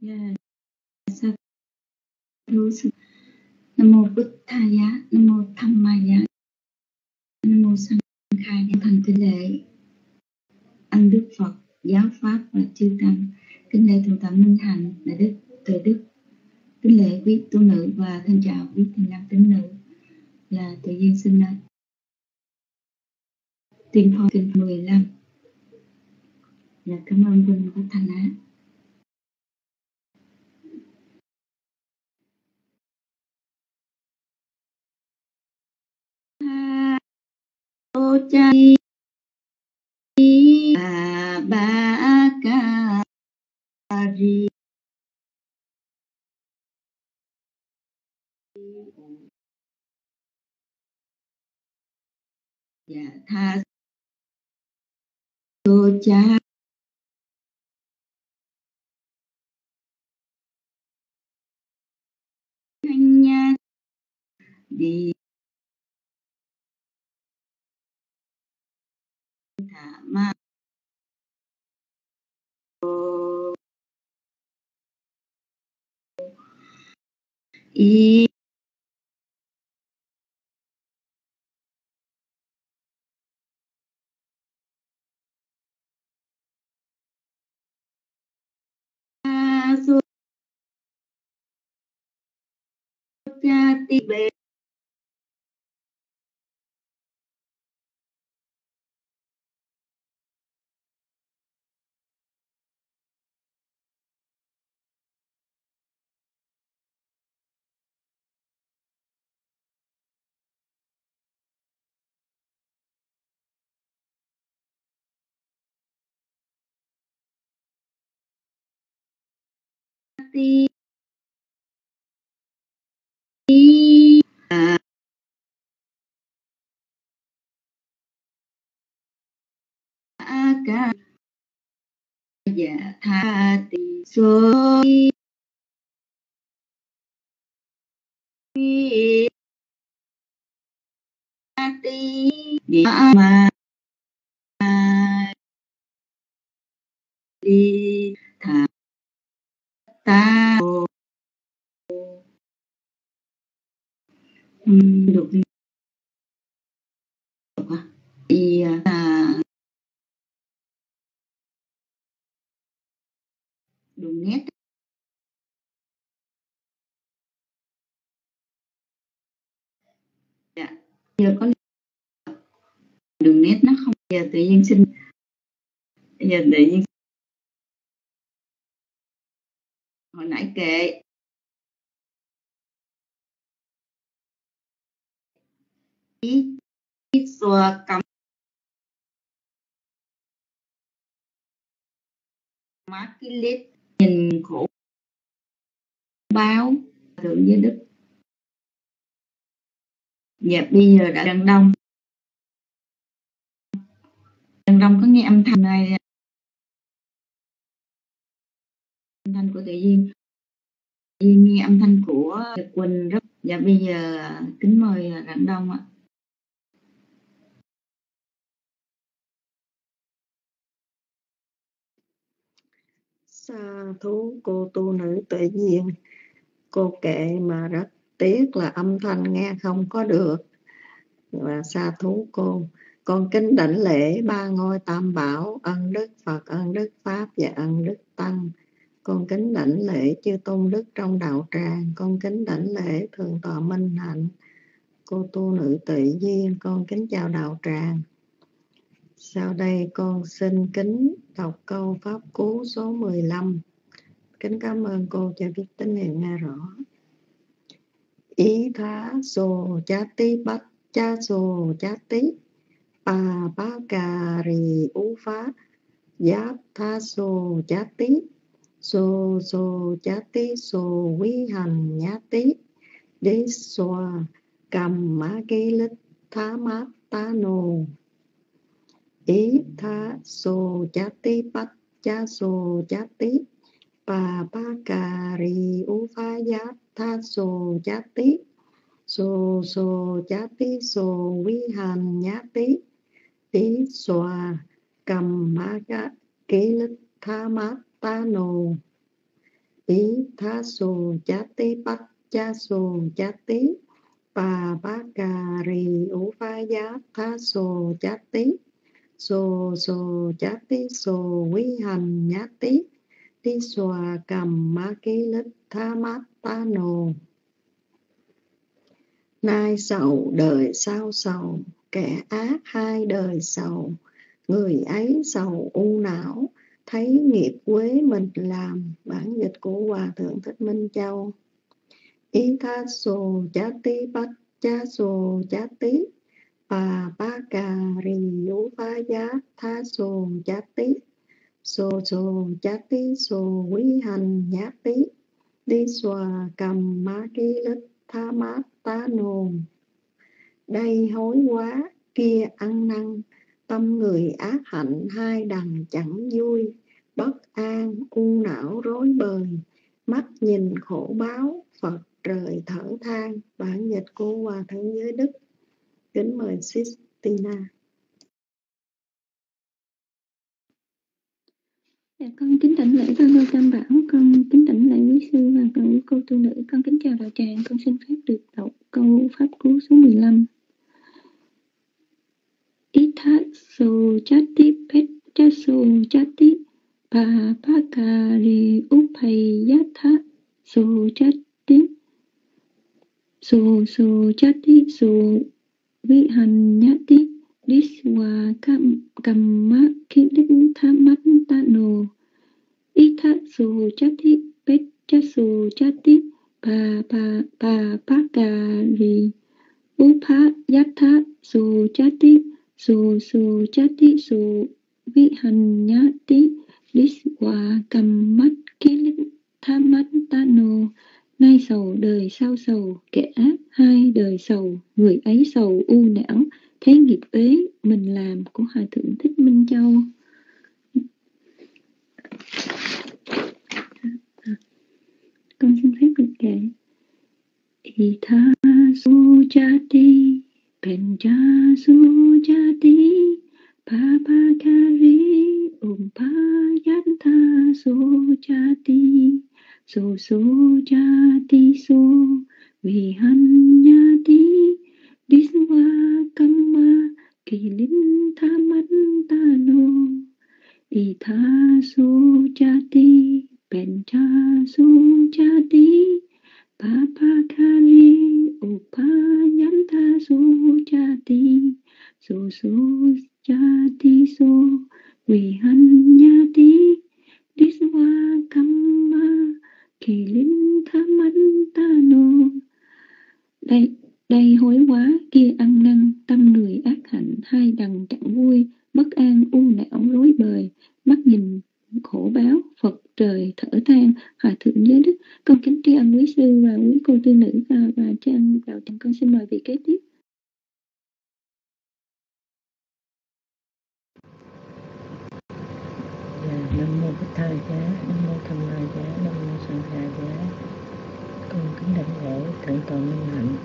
Dạ. Yeah. Nam mô Bụt Thaya, Nam mô Tham Maya, Nam mô sanh Khai thành kính lễ. Anh đức Phật, giáo pháp và chư tăng, kính lễ thượng tọa Minh Hạnh, đại đức Tuệ Đức, kính lễ quý tu nữ và thân chào quý thiền nam tín nữ. Là tự nhiên xin tiên phong kinh 15 Dạ, cảm ơn Vinh và Thanh Á. Ô cha bà ba ca ri dạ tha ô cha thanh nha đi. Y so cha ti bê. Ti à, ca. Dạ tha ti so ti đi dạ ma. Đi. Thả Ừ, à? À, ta. Được. Thì à, đường nét. Dạ. giờ có đường nét nó không? Giờ tự nhiên xin giờ tự nhiên hồi nãy kệ ý xua cắm. Má cái lít, nhìn khổ báo thượng với đức dạ bây giờ đã đang đông. Đang đông có nghe âm thanh này. Thanh của tự nhiên. Tự nhiên nghe âm thanh của Nhật Quỳnh rất dạ bây giờ à, kính mời à, rạng đông ạ. Sa thú cô tu nữ tự nhiên Cô kệ mà rất tiếc là âm thanh nghe không có được. Và sa thú cô Con kính đảnh lễ ba ngôi tam bảo Ân đức Phật, ân đức Pháp và ân đức Tăng. Con kính đảnh lễ chư tôn đức trong đạo tràng. Con kính đảnh lễ thượng tọa minh hạnh, Cô tu nữ tự duyên. Con kính chào đạo tràng. Sau đây con xin kính đọc câu Pháp Cú số 15. Kính cảm ơn cô cho biết tín hiệu nghe rõ. Ý thá sô chá tí bát cha sô chá tí. Bà ba cà rì ú phá giáp tha sô chá tí sô sô chá tí sô quý hành nhá tí. Đế xoa cầm má kê lít, thá má tá nô ý tha so tý bát cha so tý bà ba cà ri u pha giá tha so chati so so chati so quý hành nhá tí. Tí xoa cầm má kê kế lít, thá mát ta nồ ý tha sô chá tí bát cha sô chá tí bà bá cà rì ủ pha giá tha sô chá tí sô sô chá tí sô quý hành nhá tí tí xòa cầm má ký lít tha mát ta nồ nay sầu đời sao sầu. Kẻ ác hai đời sầu. Người ấy sầu u não thấy nghiệp quế mình làm bản dịch của hòa thượng thích minh châu. Ý tha sồ chá tí bát cha sồ chá tí bà ba cà rì ú phá giá tha sồ chá tí sồ sồ chá tí sồ quý hành nhá tí đi xòa cầm má ký lít tha mát tá nồn đây hối quá, kia ăn năn tâm người ác hạnh hai đằng chẳng vui. Bất an u não rối bời. Mắt nhìn khổ báo phật trời thở than. Bản dịch của hòa thượng giới đức. Kính mời Sistina Dạ, con kính đảnh lễ ba ngôi tam bảo, con kính đảnh lễ quý sư và quý cô tu nữ, con kính chào đạo tràng, con xin phép được đọc câu pháp cú số 15. Ithaso chati pechaso chati papakari upayatha so chati so so chati so vihanyati diswa kam kamma kilin thamantano ithaso chati pechaso chati pa pa pa pakari upayatha so chati Su su chati su vi hành nhá tí. Lý cầm mắt, ký linh tham mắt ta nô. Nay sầu, đời sau sầu, kẻ ác hai đời sầu. Người ấy sầu, u não thấy nghiệp ế, mình làm của hòa thượng thích minh châu. Con xin phép được kể. Itha su chati Penja sujati papakari umpayanta sujati so sujati so vihanyati diswa kamma kilin thamantano itha sujati penja sujati papakari upayanta sujati so sujati so vihanyati disva kamma kilin thamantano đây đây hối quá, kia ăn năn, tâm người ác hạnh, hai đằng chẳng vui, bất an u não rối bời, mắt nhìn khổ báo phật trời thở than hòa thượng giới đức con kính tri ân quý sư và quý cô tư nữ và, và tri ân đạo tràng con xin mời vị kế tiếp. Dạ, nam mô bích tha giá nam mô tham la giá nam mô sanh hà giá. Con kính đảnh lễ thượng tọa minh hạnh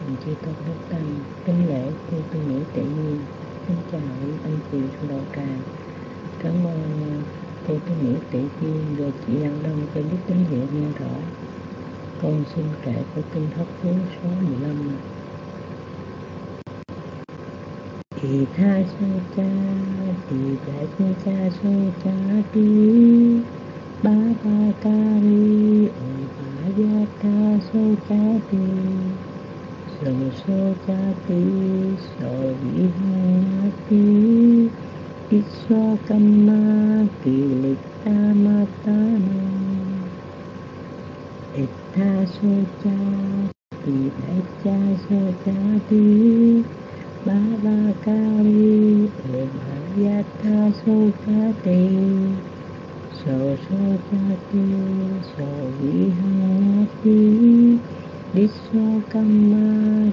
đồng chư tôn đức tăng. Kính lễ cô tư nữ tự nhiên. Kính chào anh chị trong đầu tràng cảm ơn cô cái nghĩa tỷ nhiên và chị An Đông cho biết tín hiệu nghe rõ. Con xin kể của kinh thất thứ số 15 thì tha su cha, thì đại su cha su cha ti ba ba ca ri ở ba gia ca su cha ti so so cha ti so vi ha ti Iswakamma Kilittamatana Itta Socha Tibecha Socha Ti Bhavakari Obhayata Socha Ti So Socha Ti So Vihayati Iswakamma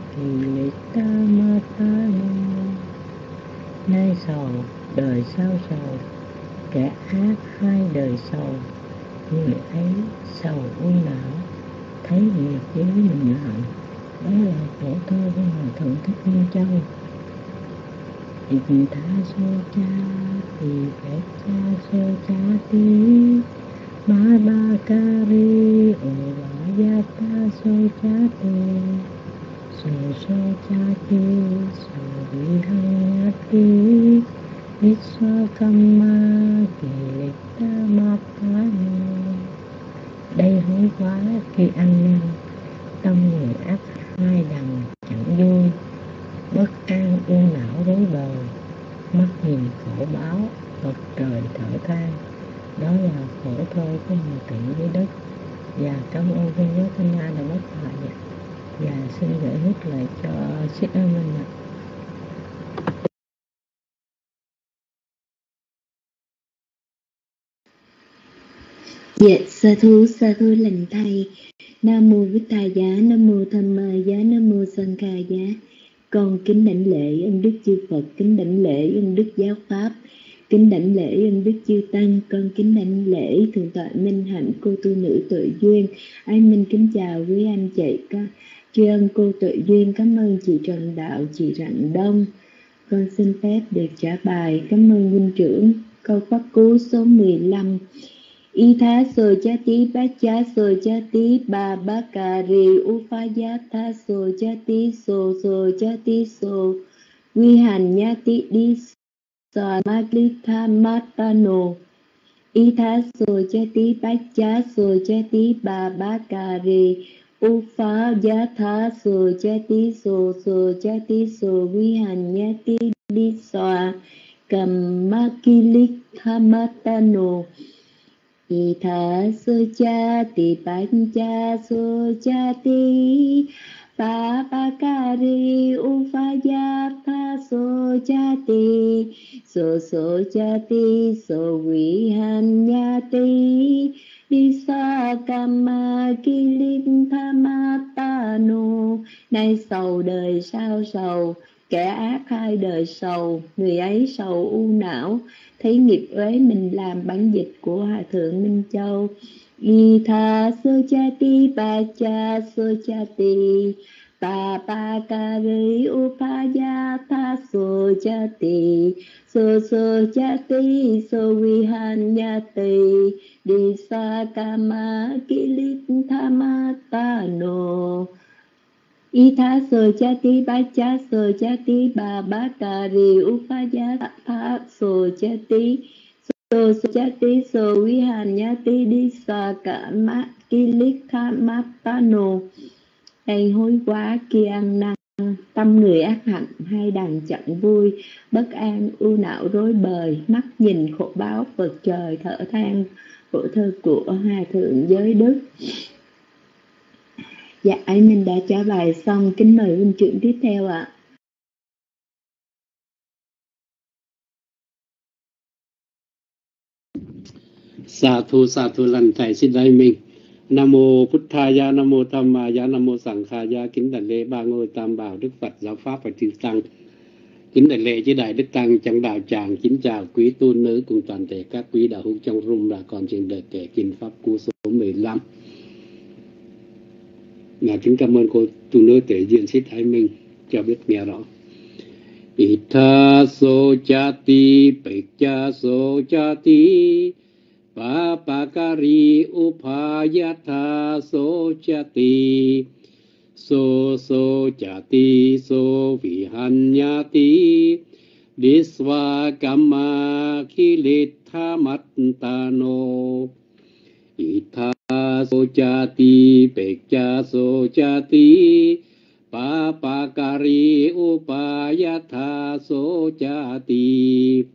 Kilittamatana Nay sầu đời sao sầu kẻ ác hai đời sầu người ấy sầu u não, thấy việc với mình làm đó là khổ thơ của hòa thượng thích minh châu. Người tha sô cha thì phải cha sô cha tí. Babakari Ovayata Sojati Sojati tí. Vishwakamma Kilita Matani Đây hối quá khi ăn năn Tâm người ác hai đằng chẳng vui. Bất an u não rối bời Mắt nhìn khổ báo Phật trời thở than. Đó là khổ thôi của người tỷ với đất. Và cảm ơn Vinh giáo thanh nga đã mất lại và xin gửi hết lời cho Sít Minh ạ. Dạ, sa thú, sa thú lành thầy. Nam mô Bích Thầy Giá, Nam mô Tham Ma Giá, Nam mô Sanh Giá. Con kính đảnh lễ ân đức chư Phật, kính đảnh lễ ân đức giáo pháp, kính đảnh lễ ân đức chư tăng. Con kính đảnh lễ thượng tọa minh hạnh cô tu nữ tội duyên. Ai minh kính chào quý anh chị. Con tri ân cô tội duyên cảm ơn chị trần đạo chị rạng đông. Con xin phép được trả bài. Cảm ơn huynh trưởng. Câu pháp cú số 15 y tha sơ cha tí bát cha sơ cha tí ba ba cà ri u pha giá tha sơ cha tí sơ sơ cha tí sơ quy hành nha ti đi sơ ma li tha ma ta no y tha sơ cha tí bát cha sơ cha tí ba ba cà ri u pha giá tha sơ cha tí sơ sơ cha tí sơ quy hành nha ti đi sơ cầm ma ki li tha ma ta no. Ufa tha Sojati cha Sojati So Vihanyati cha Kammakilikha Matano Itha Sojati Pacha Sojati Papakari Ufayatha Sojati So Sojati So ma ta nu, Nay sầu đời sao sầu Kẻ ác hai đời sầu, Người ấy sầu u não, Thấy nghiệp uế mình làm bản dịch của Hòa Thượng Minh Châu. Itha Sojati Pacha Sojati Papakari Upayatha Sojati So Sojati So Vihanyati Disakama Kilithamatano Ita sơ cha ti ba cha sơ cha ti ba ba ta ri upa ya pa sơ cha ti sơ sơ cha ti sơ vi hàn ya ti đi sa cả ma ki li tha ma ta nô đây hối quá kia năng tâm người ác hạnh hai đàn chẳng vui. Bất an ưu não rối bời, mắt nhìn khổ báo vật trời thở than của thơ của hòa thượng giới đức dạ ấy, mình đã trả bài xong. Kính mời huynh trưởng tiếp theo ạ. À. sa thu sa thu lành thầy xin đại minh nam mô Phật thaya nam mô tham maya nam mô sẵn kha gia kính đại lễ ba ngôi tam bảo đức phật, giáo pháp và chư tăng. Kính đại lễ chư đại đức tăng trong đạo tràng, kính chào quý tu nữ cùng toàn thể các quý đạo hữu trong room đã còn trên đời kể kinh pháp cú số 15 là kính cảm ơn cô tu nữ thể diện xích thái minh cho biết nghe rõ. Itha so cha chati pecha so cha ti, Papakari upayatha so cha ti. So so cha ti, so vihanyati disva kamma kilitha mattano itha so chati pekcha so chati papakari upayatha so chati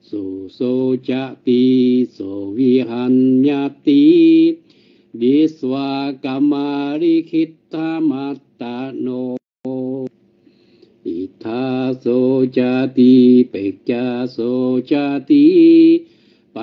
so so cha ti so vi han diswa kamari khitta matta no itha so cha ti pekcha so cha ti papakari upayata so cha ti so so cha ti so vihanyati diswa kamma kilitha tap ta nô Ita so cha ti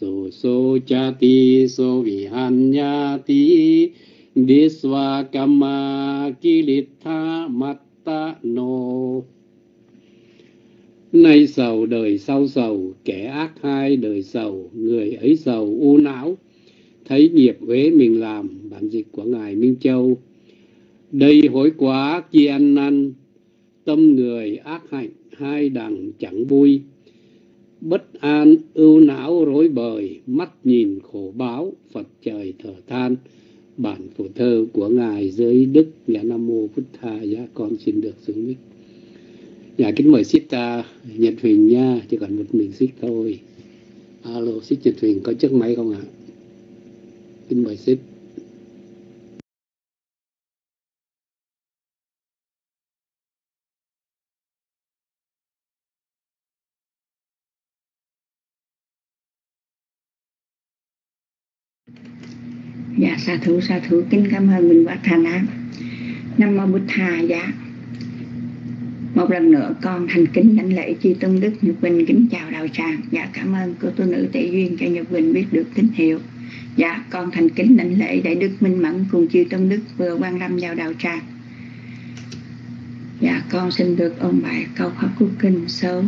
so so cha ti so vihanya ti. Disvakama Kilitha Mattano Nay sầu đời sau sầu, kẻ ác hai đời sầu, người ấy sầu u não, thấy nghiệp uế mình làm, bản dịch của Ngài Minh Châu. Đây hối quá chi ăn năn, tâm người ác hạnh hai đằng chẳng vui, bất an ưu não rối bời, mắt nhìn khổ báo, Phật trời thở than. Bản phổ thơ của Ngài dưới Đức, nhà Nam Mô Phật Tha, giá con xin được xuống mic. Dạ kính mời Sít ta Nhật Huyền nha, chỉ còn một mình Sít thôi. Alo, Sít Nhật Huyền có chiếc máy không ạ? Kính mời Sít. Dạ sa thú, sa kính cảm ơn Minh Quá Thanh Á. Nam mô Bụt Thà dạ. Một lần nữa, con thành kính lãnh lễ chi tôn đức nhật bình kính chào đạo tràng. Dạ cảm ơn cô tu nữ tệ duyên cho nhật bình biết được tín hiệu. Dạ con thành kính lãnh lễ đại đức minh mẫn cùng chư tôn đức vừa quan lâm vào đạo tràng. Dạ con xin được ôn bài câu pháp quốc kinh số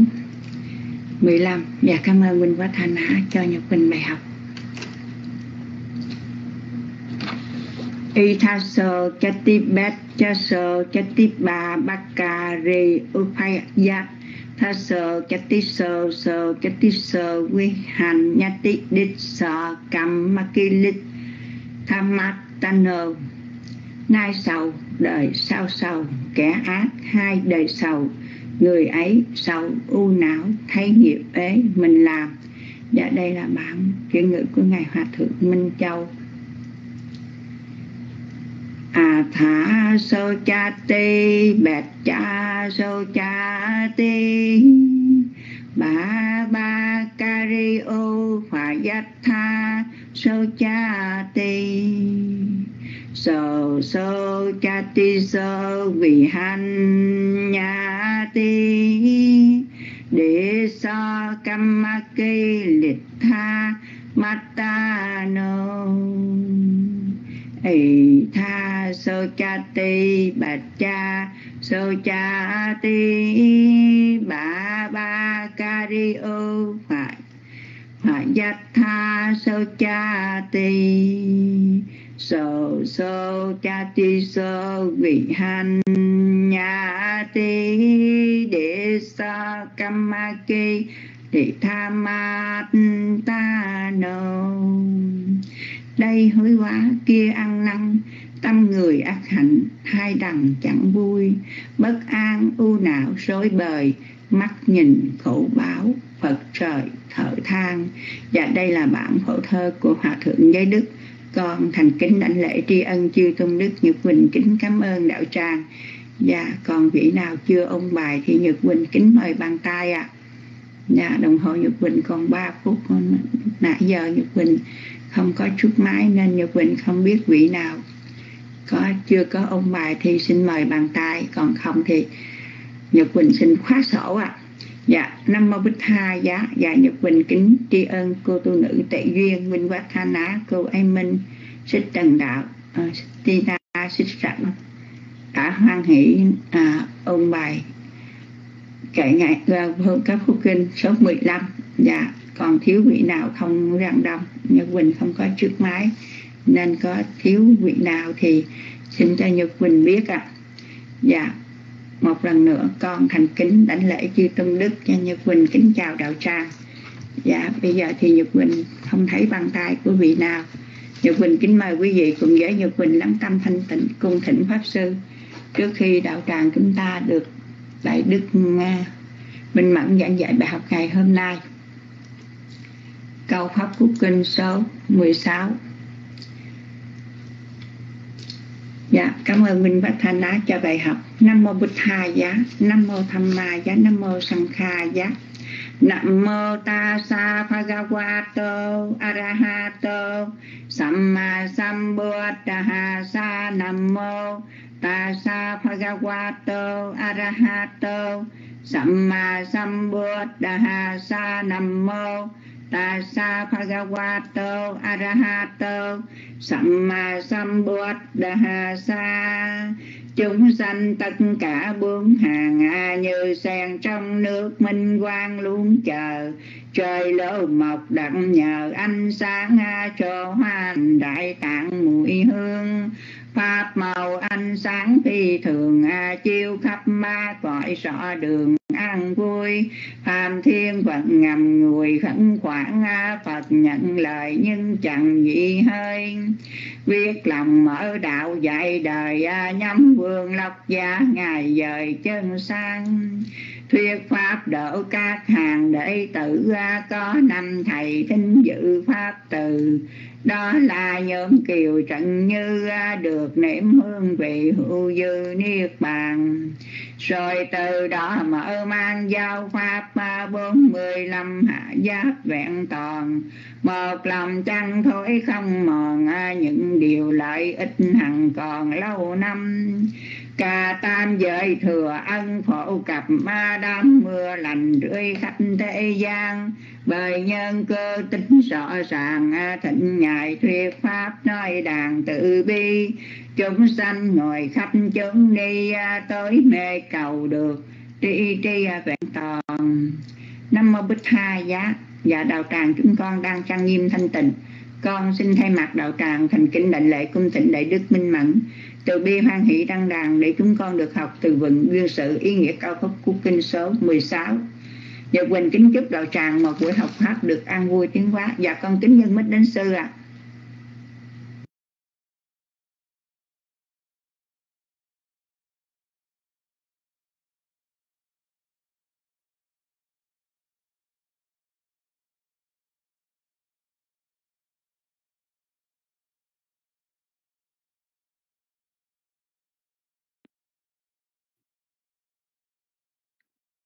15 dạ cảm ơn minh quá thanh á cho nhật bình bài học. Ithaso Chatibet Chaso Chatiba Bakari Upaya Thaso Chatiso So Katiso Quy Hành Nhati Đích Sợ Cầm Makilit Thamatano Nai sầu đời sau sầu Kẻ ác hai đời sầu Người ấy sầu u não Thấy nghiệp ế mình làm. Dạ đây là bản chuyển ngữ của Ngài Hòa Thượng Minh Châu a tha so cha ti bẹt cha so cha ti ba ba kari ô phà yat tha so cha ti so so cha ti so vì han nhà ti để so cam ma ki lịch tha mata no tha sơ cha ti bạch cha, sơ cha ti ba ba ca ri ô phải phật giác tha sơ cha ti, sơ sơ cha ti sơ vị hành nhà ti. Để sa cam ma ki, để tha ma ta nâu đây hối quá kia ăn năn, tâm người ác hạnh, hai đằng chẳng vui. Bất an u não rối bời, mắt nhìn khổ báo, phật trời thở than. Và đây là bản phổ thơ của hòa thượng giới đức. Con thành kính đảnh lễ tri ân chư tôn đức nhật quỳnh kính cảm ơn đạo tràng. Và còn vị nào chưa ôn bài thì nhật quỳnh kính mời bàn tay ạ. À. dạ đồng hồ nhật quỳnh còn 3 phút, nãy giờ nhật quỳnh không có chút máy nên Nhật Quỳnh không biết vị nào. Có chưa có ông bài thì xin mời bàn tay còn không thì Nhật Quỳnh xin khóa sổ ạ. À. dạ năm mô bích tha giá. Dạ Nhật Quỳnh kính tri ân cô tu nữ tệ duyên Minh Quát Tha Ná cô ai Minh Xích Trần Đạo ờ, uh, Tina Xích Sẵn đã hoan hỷ à, ông bài kể ngày uh, à, các phúc kinh số 15 dạ còn thiếu vị nào không rạng đông Nhật Quỳnh không có trước máy. Nên có thiếu vị nào thì xin cho Nhật Quỳnh biết ạ. À. dạ một lần nữa, con thành kính đảnh lễ chư tôn đức cho Nhật Quỳnh kính chào đạo tràng. Dạ bây giờ thì Nhật Quỳnh không thấy bàn tay của vị nào. Nhật Quỳnh kính mời quý vị cùng với Nhật Quỳnh lắng tâm thanh tịnh cung thỉnh Pháp Sư. Trước khi đạo tràng chúng ta được Đại Đức Minh Mẫn giảng dạy bài học ngày hôm nay Câu Pháp Quốc Kinh số 16 Dạ, cảm ơn Minh Bách Thanh Á cho bài học. Nam Mô Bích Tha Giá, Nam Mô Tham Ma Giá, Nam Mô Sang Kha Giá. Nam mô ta sa bhagavato arahato samma sambuddhasa Nam mô ta sa bhagavato arahato samma sambuddhasa Nam mô ta tassa bhagavato arahato samma sambuddhasa chúng sanh tất cả bốn hàng a như sen trong nước minh quang luôn chờ. Trời lỗ mọc đặng nhờ ánh sáng a cho hoa đại tạng mùi hương pháp màu ánh sáng phi thường à, chiêu khắp ma cõi rõ đường an vui. Tham thiên vật ngầm ngùi khẩn khoản à, phật nhận lời nhưng chẳng gì hơi. Quyết lòng mở đạo dạy đời à, nhắm vương lộc gia ngày dời chân sang. Thuyết pháp đỡ các hàng đệ tử a có năm thầy thính dự pháp từ đó là nhóm kiều trận như à, được nếm hương vị hữu dư niết bàn. Rồi từ đó mở mang giao pháp à, bốn mươi lăm hạ giáp vẹn toàn. Một lòng chăn thối không mòn à, những điều lợi ích hằng còn lâu năm ca tam giới thừa ân phổ cập ma đam mưa lành rơi khắp thế gian. Bởi nhân cơ tính rõ ràng thịnh ngài thuyết pháp nói đàn tự bi. Chúng sanh ngồi khắp chúng đi tới mê cầu được, tri tri vẹn toàn. Năm mô bích tha giá. Và đạo tràng chúng con đang trang nghiêm thanh tịnh. Con xin thay mặt đạo tràng thành kính đảnh lễ cung thịnh đại đức minh mẫn từ bi hoan hỷ đăng đàn để chúng con được học từ vựng nguyên sự ý nghĩa cao cấp của kinh số 16 Nhật Quỳnh kính chúc đạo tràng một buổi học pháp được an vui tiến hóa và dạ con kính nhân mít đến sư ạ. À.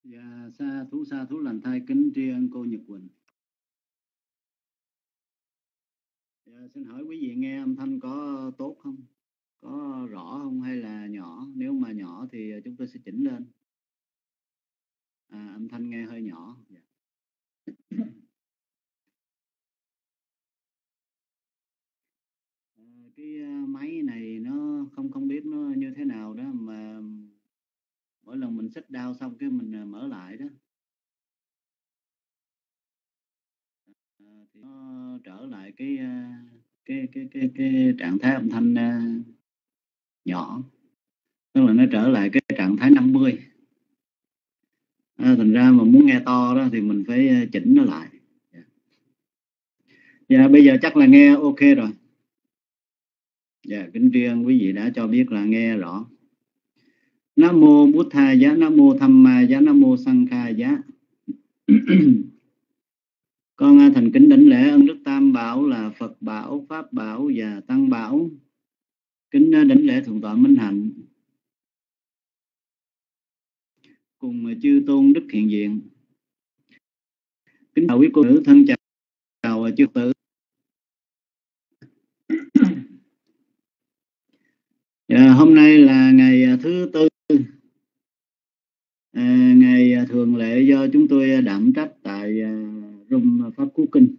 Dạ, sa thú sa thú lành thai kính tri ân cô Nhật Quỳnh. Dạ, xin hỏi quý vị nghe âm thanh có tốt không? Có rõ không hay là nhỏ? Nếu mà nhỏ thì chúng tôi sẽ chỉnh lên. À, âm thanh nghe hơi nhỏ. Dạ. À, cái à, máy này nó không không biết nó như thế nào đó mỗi lần mình xích đau xong cái mình à, mở lại đó. À, thì nó trở lại cái à, cái cái cái cái trạng thái âm thanh à, nhỏ. Tức là nó trở lại cái trạng thái 50 à, thành ra mà muốn nghe to đó thì mình phải chỉnh nó lại. Dạ. Yeah. bây giờ chắc là nghe ok rồi. Dạ yeah, kính tri quý vị đã cho biết là nghe rõ. Nam mô Bụt Thà giá, Nam mô Tham Ma giá, Nam mô Sang Kha giá. Con à, thành kính đảnh lễ ân đức Tam Bảo là Phật Bảo, Pháp Bảo và Tăng Bảo. Kính à, đảnh lễ Thượng tọa Minh Hạnh. Cùng chư tôn đức hiện diện. Kính chào quý cô nữ thân chào, chào chư tử. À, hôm nay là ngày thứ tư à, ngày à, thường lệ do chúng tôi à, đảm trách tại à, rung pháp cú kinh.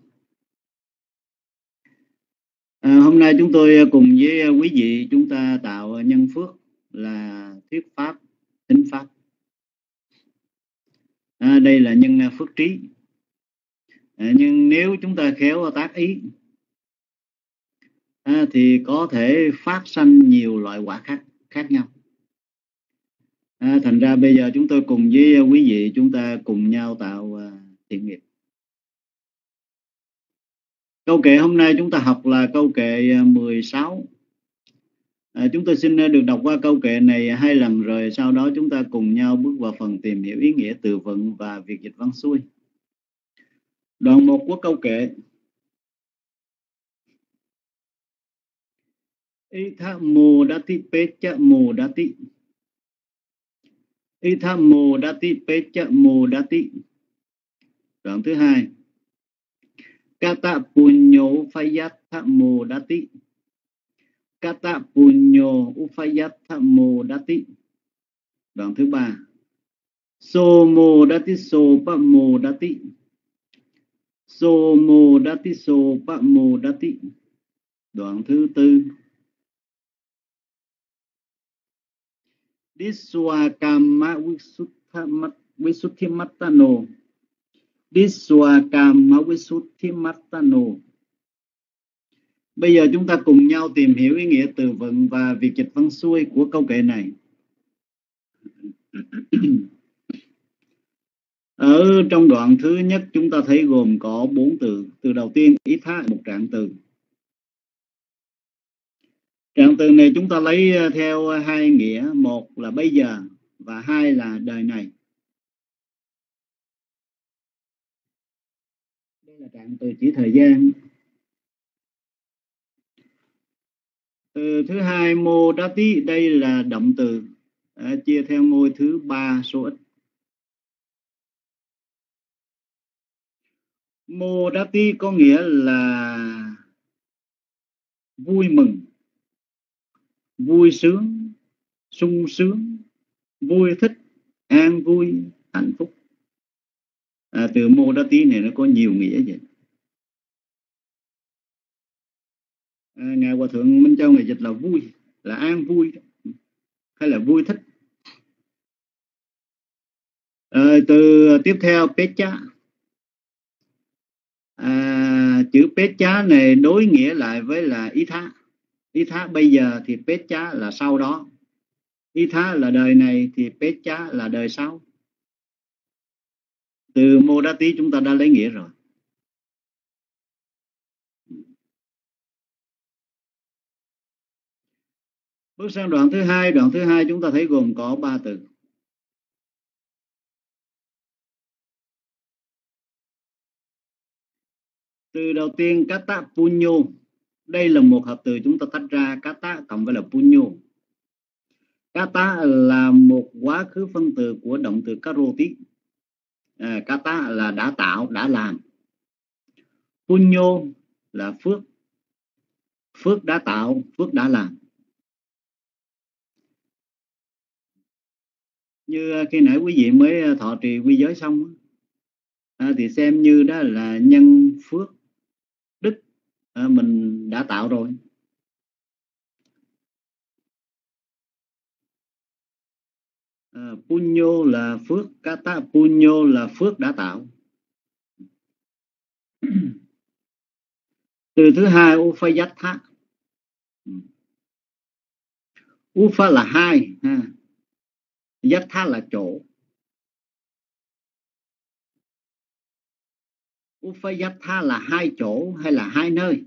À, hôm nay chúng tôi à, cùng với quý vị chúng ta tạo nhân phước là thuyết pháp tính pháp. À, đây là nhân phước trí. À, nhưng nếu chúng ta khéo tác ý à, thì có thể phát sanh nhiều loại quả khác khác nhau à, thành ra bây giờ chúng tôi cùng với à, quý vị chúng ta cùng nhau tạo uh, thiện nghiệp. Câu kệ hôm nay chúng ta học là câu kệ à, 16 à, chúng tôi xin được đọc qua câu kệ này hai lần rồi sau đó chúng ta cùng nhau bước vào phần tìm hiểu ý nghĩa từ vựng và việc dịch văn xuôi. Đoạn một của câu kệ. Itha mô đati pecha mô đati Itha mô đa đati pecha mô đa tị. Đoạn thứ hai. Kata punyo upayatha mô đa đati Kata punyo upayatha mô đa tị. Đoạn thứ ba. So mô đa tị so pa mô đa tị. So mô đa tị so pa mô đa tị. Đoạn thứ tư. Diswa kama visuddhimattano Diswa kama visuddhimattano Bây giờ chúng ta cùng nhau tìm hiểu ý nghĩa từ vựng và việc dịch văn xuôi của câu kệ này. Ở trong đoạn thứ nhất, chúng ta thấy gồm có bốn từ. Từ đầu tiên, ý thá một trạng từ. Dạ. Trạng từ này chúng ta lấy ờ, theo ờ, hai nghĩa, một là bây giờ và hai là đời này. Đây là trạng từ chỉ thời gian. Từ thứ hai mô đá tí, đây là động từ à, chia theo ngôi thứ ba số ít. Mô đá tí có nghĩa là vui mừng vui sướng sung sướng vui thích an vui hạnh phúc. À, từ mô đá tí này nó có nhiều nghĩa vậy. À, ngài hòa thượng minh châu ngài dịch là vui là an vui hay là vui thích. À, từ tiếp theo pecha à, chữ pecha này đối nghĩa lại với là ý tha ý thá bây giờ thì pết chá là sau đó. Ý thá là đời này thì pết chá là đời sau. Từ mô đá tí chúng ta đã lấy nghĩa rồi. Bước sang đoạn thứ hai. Đoạn thứ hai chúng ta thấy gồm có ba từ. Từ đầu tiên kata punyo đây là một hợp từ chúng ta tách ra kata cộng với là punyo kata là một quá khứ phân từ của động từ karoti à, kata là đã tạo đã làm. Punyo là phước. Phước đã tạo phước đã làm. Như khi nãy quý vị mới thọ trì quy giới xong à, thì xem như đó là nhân phước. Ờ, mình đã tạo rồi. Ờ, à, punyo là phước kata punyo là phước đã tạo. Từ thứ hai upayatha upa là hai ha. Yatha là chỗ. Upayatha là hai chỗ hay là hai nơi?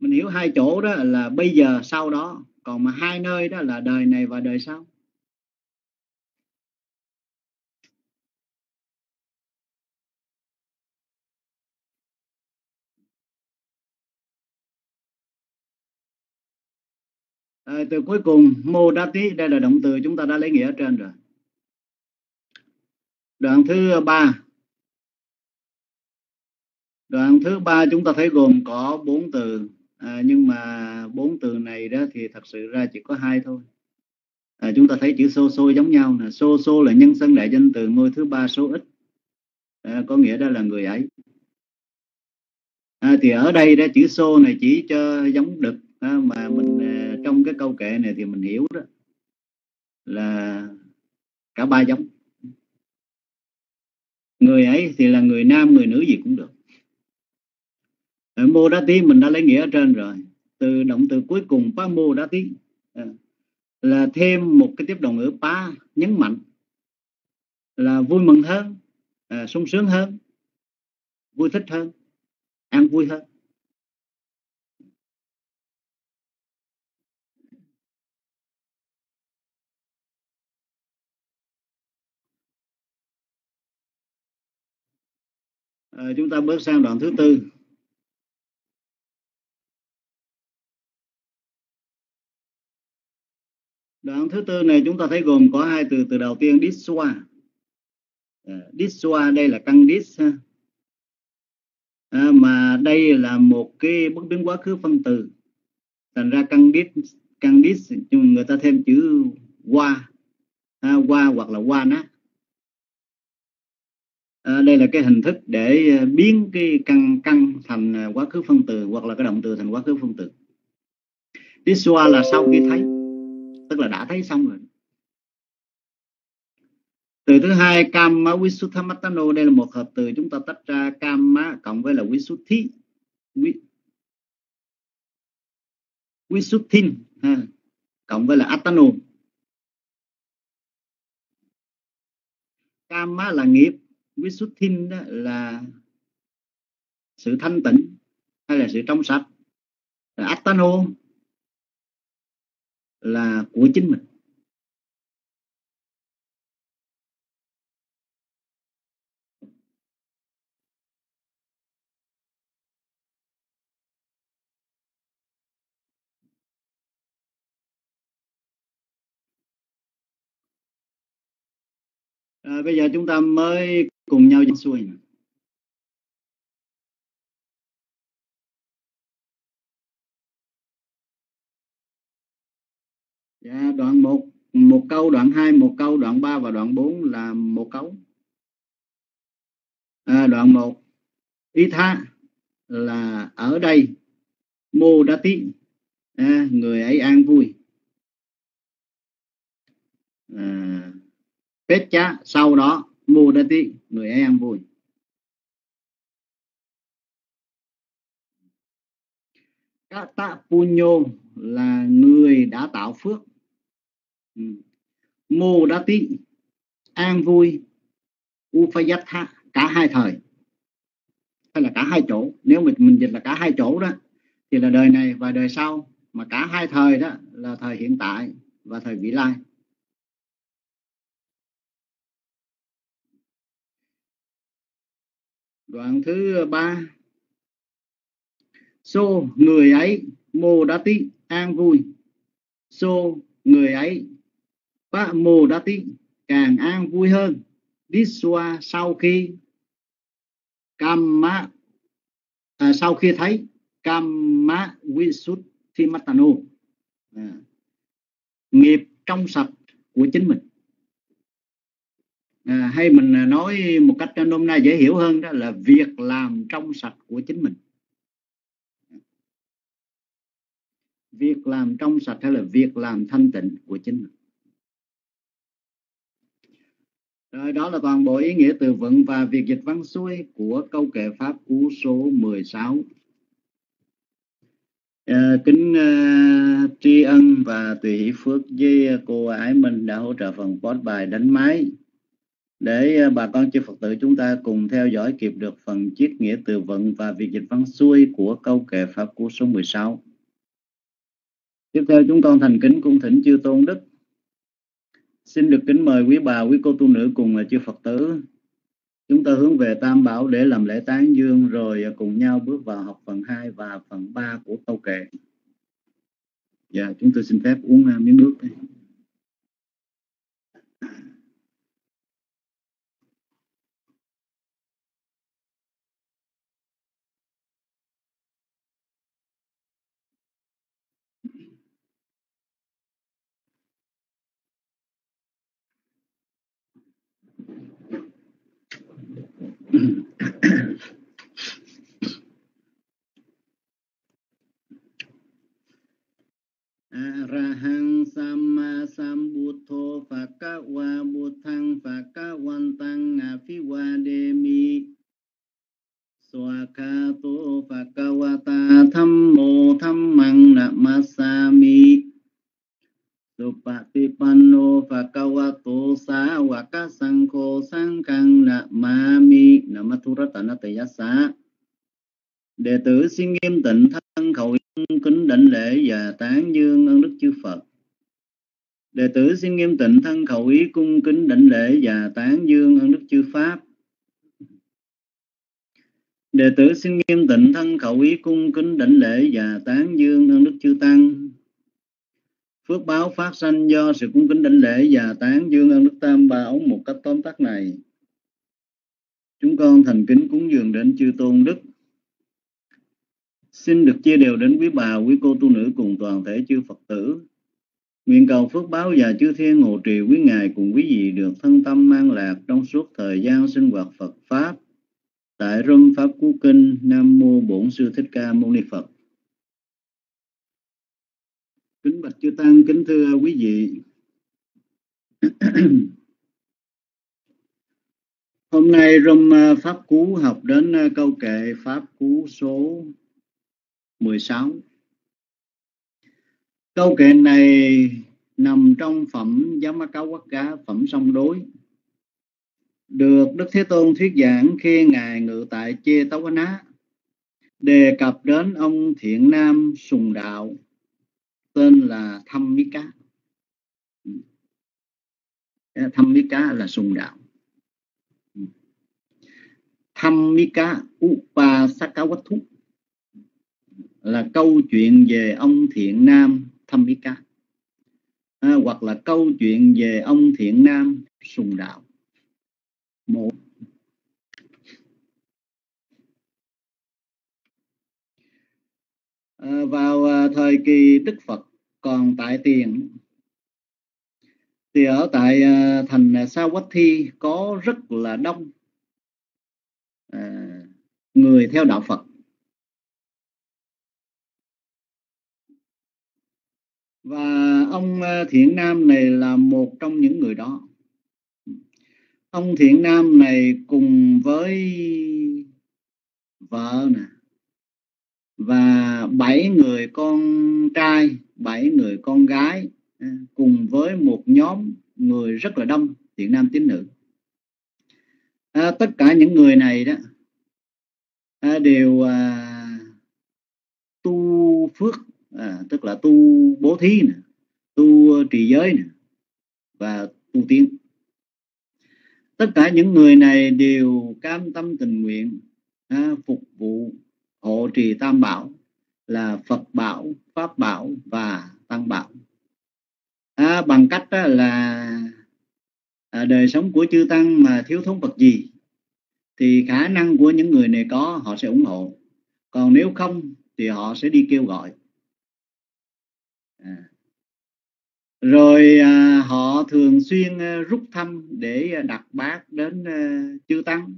Mình hiểu hai chỗ đó là bây giờ sau đó. Còn mà hai nơi đó là đời này và đời sau. À, từ cuối cùng mô đa tí đây là động từ chúng ta đã lấy nghĩa ở trên rồi đoạn thứ ba. Đoạn thứ ba chúng ta thấy gồm có bốn từ. À, nhưng mà bốn từ này đó thì thật sự ra chỉ có hai thôi. À, chúng ta thấy chữ xô xô giống nhau nè. Xô xô là nhân xưng đại danh từ ngôi thứ ba số ít. À, có nghĩa đó là người ấy. À, thì ở đây đó chữ xô này chỉ cho giống đực à, mà mình à, trong cái câu kệ này thì mình hiểu đó là cả ba giống người ấy thì là người nam người nữ gì cũng được. Ở mô đá tí mình đã lấy nghĩa ở trên rồi. Từ động từ cuối cùng pa mô đá tí ờ, là thêm một cái tiếp động ngữ pa nhấn mạnh là vui mừng hơn à, sung sướng hơn vui thích hơn an vui hơn. À, chúng ta bước sang đoạn thứ tư. Đoạn thứ tư này chúng ta thấy gồm có hai từ từ đầu tiên diswa à, diswa đây là căn dis ha. À, mà đây là một cái bất biến quá khứ phân từ. Thành ra căn dis căn dis người ta thêm chữ qua à, qua hoặc là qua nát à, đây là cái hình thức để ờ, biến cái căn căn thành ờ, quá khứ phân từ hoặc là cái động từ thành quá khứ phân từ. Diswa là sau khi thấy tức là đã thấy xong rồi. Từ thứ hai Kama Visuddhamatano đây là một hợp từ chúng ta tách ra Kama cộng với là Visuddhi Visuddhin ha, cộng với là Atano. Kama là nghiệp. Visuddhin đó là sự thanh tịnh hay là sự trong sạch? Atano, là của chính mình. À, bây giờ chúng ta mới cùng nhau xuôi này. Dạ, đoạn 1 một câu, đoạn 2 một câu, đoạn 3 và đoạn 4 là một câu. À, đoạn 1 ý tha là ở đây mô đã tí à, người ấy an vui à, Pecha sau đó Mudati người ấy ăn vui. Kata Punyo là người đã tạo phước. Ừ. Mudati an vui, Upayatha, cả hai thời. Hay là cả hai chỗ. Nếu mình mình dịch là cả hai chỗ đó, thì là đời này và đời sau. Mà cả hai thời đó là thời hiện tại và thời vị lai. Đoạn thứ ba. Xô người ấy mô đá tí an vui. Xô người ấy ba mô đá tí càng an vui hơn. Diswa sau khi Kamma à, sau khi thấy Kamma Visuddhimatano à, nghiệp trong sạch của chính mình à, hay mình à, nói một cách nôm na dễ hiểu hơn đó là việc làm trong sạch của chính mình. Việc làm trong sạch hay là việc làm thanh tịnh của chính mình. Rồi đó là toàn bộ ý nghĩa từ vựng và việc dịch văn xuôi của câu kệ pháp cú số 16 À, kính uh, tri ân và tùy hỷ phước với cô ái minh đã hỗ trợ phần post bài đánh máy để à, bà con chư Phật tử chúng ta cùng theo dõi kịp được phần chiết nghĩa từ vựng và việc dịch văn xuôi của câu kệ Pháp Cú số 16. Tiếp theo chúng con thành kính cung thỉnh chư Tôn Đức. Xin được kính mời quý bà, quý cô tu nữ cùng là chư Phật tử. Chúng ta hướng về Tam Bảo để làm lễ tán dương rồi à, cùng nhau bước vào học phần 2 và phần 3 của câu kệ. Dạ, chúng tôi xin phép uống à, miếng nước. Đây. Tử xin nghiêm tịnh thân khẩu kính đảnh lễ và tán dương ơn đức chư Phật. Đệ tử xin nghiêm tịnh thân khẩu ý cung, kính đảnh lễ và tán dương ơn đức chư Pháp. Đệ tử xin nghiêm tịnh thân khẩu ý cung, kính đảnh lễ và tán dương ơn đức chư Tăng. Phước báo phát sanh do sự cung kính đảnh lễ và tán dương ơn đức Tam Bảo một cách tóm tắt này. Chúng con thành kính cúng dường đến chư Tôn Đức Xin được chia đều đến quý bà, quý cô tu nữ cùng toàn thể chư Phật tử. Nguyện cầu phước báo và chư thiên hộ trì quý ngài cùng quý vị được thân tâm mang lạc trong suốt thời gian sinh hoạt Phật Pháp tại Râm Pháp Cú Kinh Nam Mô Bổn Sư Thích Ca Mâu Ni Phật. Kính bạch chư Tăng, kính thưa quý vị. Hôm nay Râm Pháp Cú học đến câu kệ Pháp Cú số 16. Câu kệ này nằm trong phẩm Giáo Má Cáo Quốc Cá, phẩm song đối. Được Đức Thế Tôn thuyết giảng khi Ngài ngự tại Chê Tấu Ná, đề cập đến ông thiện nam sùng đạo tên là Thăm Mỹ Cá. Thăm Mỹ Cá là sùng đạo. Thăm Mỹ Cá Upasakawatthuk là câu chuyện về ông thiện nam thâm bí cá à, hoặc là câu chuyện về ông thiện nam sùng đạo. Một. À, vào à, thời kỳ đức phật còn tại tiền thì ở tại à, thành sa quách thi có rất là đông à, người theo đạo phật. Và ông ờ, thiện nam này là một trong những người đó. Ông thiện nam này cùng với vợ nè và bảy người con trai bảy người con gái ờ, cùng với một nhóm người rất là đông thiện nam tín nữ. À, tất cả những người này đó à, đều à, tu phước à, tức là tu bố thí nè tu ờ, trì giới nè và tu tiến. Tất cả những người này đều cam tâm tình nguyện à, phục vụ hộ trì tam bảo là phật bảo pháp bảo và tăng bảo. À, bằng cách đó là à, đời sống của chư tăng mà thiếu thốn vật gì thì khả năng của những người này có họ sẽ ủng hộ. Còn nếu không thì họ sẽ đi kêu gọi. À. rồi à, họ thường xuyên à, rút thăm để à, đặt bát đến à, chư tăng.